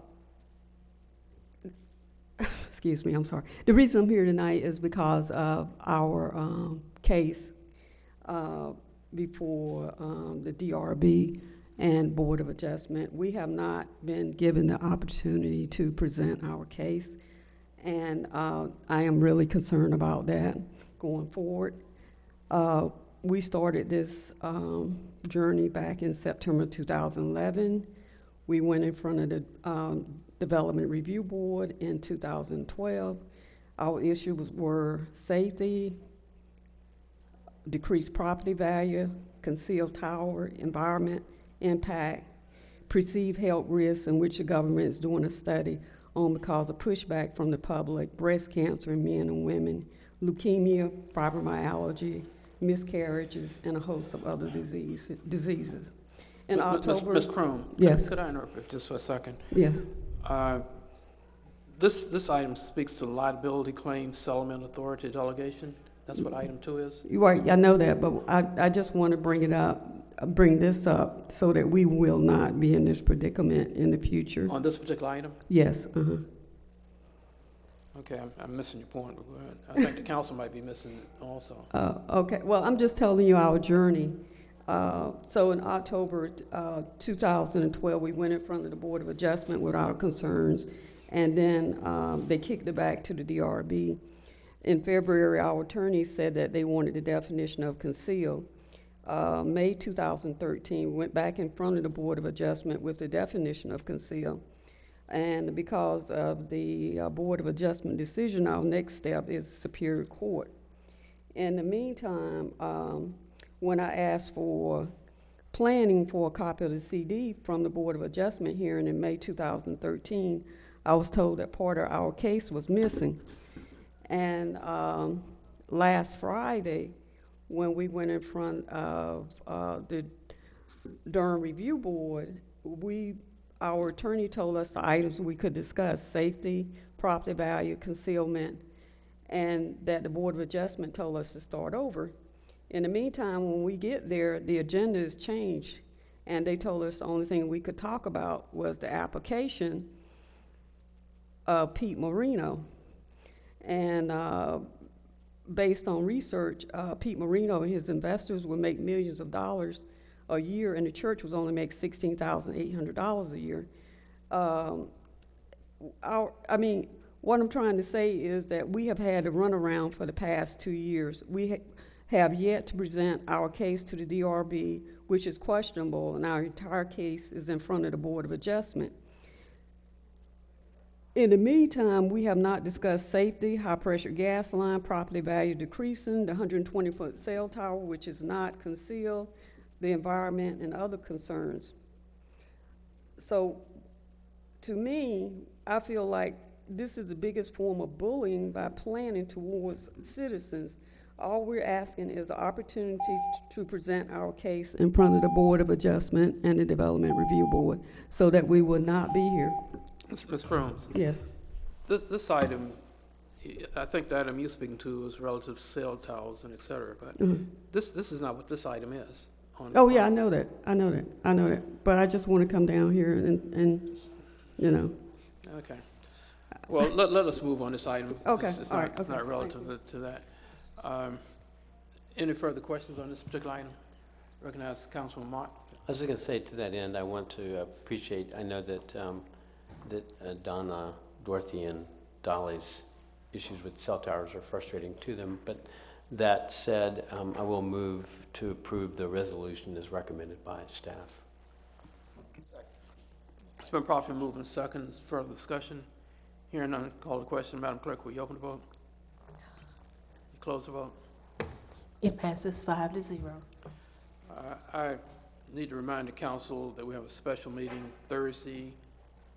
<laughs> excuse me. I'm sorry. The reason I'm here tonight is because of our um, case uh, before um, the DRB and Board of Adjustment. We have not been given the opportunity to present our case, and uh, I am really concerned about that going forward. Uh, we started this um, journey back in September 2011. We went in front of the um, Development Review Board in 2012. Our issues were safety, decreased property value, concealed tower, environment, impact, perceived health risks in which the government is doing a study on the because of pushback from the public, breast cancer in men and women, leukemia, fibromyalgia, miscarriages, and a host of other disease, diseases. In Ms. October. Ms. Kroom? Yes. Could I interrupt just for a second? Yes. Uh, This, this item speaks to liability claims settlement authority delegation. That's what item two is? Right, I know that, but I, I just want to bring it up, bring this up so that we will not be in this predicament in the future. On this particular item? Yes, uh-huh. Okay, I'm, I'm missing your point. I think the council might be missing it also. Uh, Okay, well, I'm just telling you our journey. Uh, So in October uh, 2012, we went in front of the Board of Adjustment with our concerns, And then um, they kicked it back to the DRB. In February, our attorney said that they wanted the definition of conceal. Uh, May 2013, we went back in front of the Board of Adjustment with the definition of conceal. And because of the uh, Board of Adjustment decision, our next step is Superior Court. In the meantime, um, when I asked for planning for a copy of the CD from the Board of Adjustment hearing in May 2013, I was told that part of our case was missing. And um, last Friday, when we went in front of uh, the Durham Review Board, we, our attorney told us the items we could discuss, safety, property value, concealment, and that the Board of Adjustment told us to start over. In the meantime, when we get there, the agenda has changed, and they told us the only thing we could talk about was the application of Pete Marino. And uh, based on research, uh, Pete Marino and his investors would make millions of dollars a year, and the church would only make $16,800 a year. Um, our, I mean, what I'm trying to say is that we have had a runaround for the past two years. We ha- have yet to present our case to the DRB, which is questionable, and our entire case is in front of the Board of Adjustment. In the meantime, we have not discussed safety, high-pressure gas line, property value decreasing, the 120-foot cell tower, which is not concealed, the environment, and other concerns. So, to me, I feel like this is the biggest form of bullying by planning towards citizens. All we're asking is an opportunity to present our case in front of the Board of Adjustment and the Development Review Board, so that we will not be here. Ms. Frooms? Yes. This, this item, I think the item you're speaking to is relative to cell towers and et cetera, but Mhm. this, this is not what this item is. on- Oh, yeah, I know that, I know that, I know that, but I just want to come down here and, and, you know, Okay. Well, let, let us move on this item. <laughs> Okay, It's- It's all not, right, okay, not relative to- to that. Um, Any further questions on this particular item? Recognize Councilman Moffitt. I was just going to say to that end, I want to appreciate, I know that, um, that uh, Donna, Dorothy, and Dolly's issues with cell towers are frustrating to them, but that said, um, I will move to approve the resolution as recommended by staff. It's been properly moved and second. Further discussion? Hearing none, call the question. Madam Clerk, will you open the vote? You Close the vote. It passes five to zero. Uh, I need to remind the council that we have a special meeting Thursday,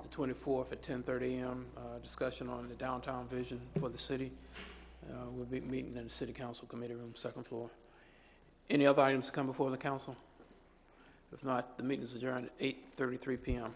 the 24th at 10:30 a.m., uh, discussion on the downtown vision for the city. Uh, We'll be meeting in the city council committee room, second floor. Any other items to come before the council? If not, the meeting is adjourned at 8:33 p.m.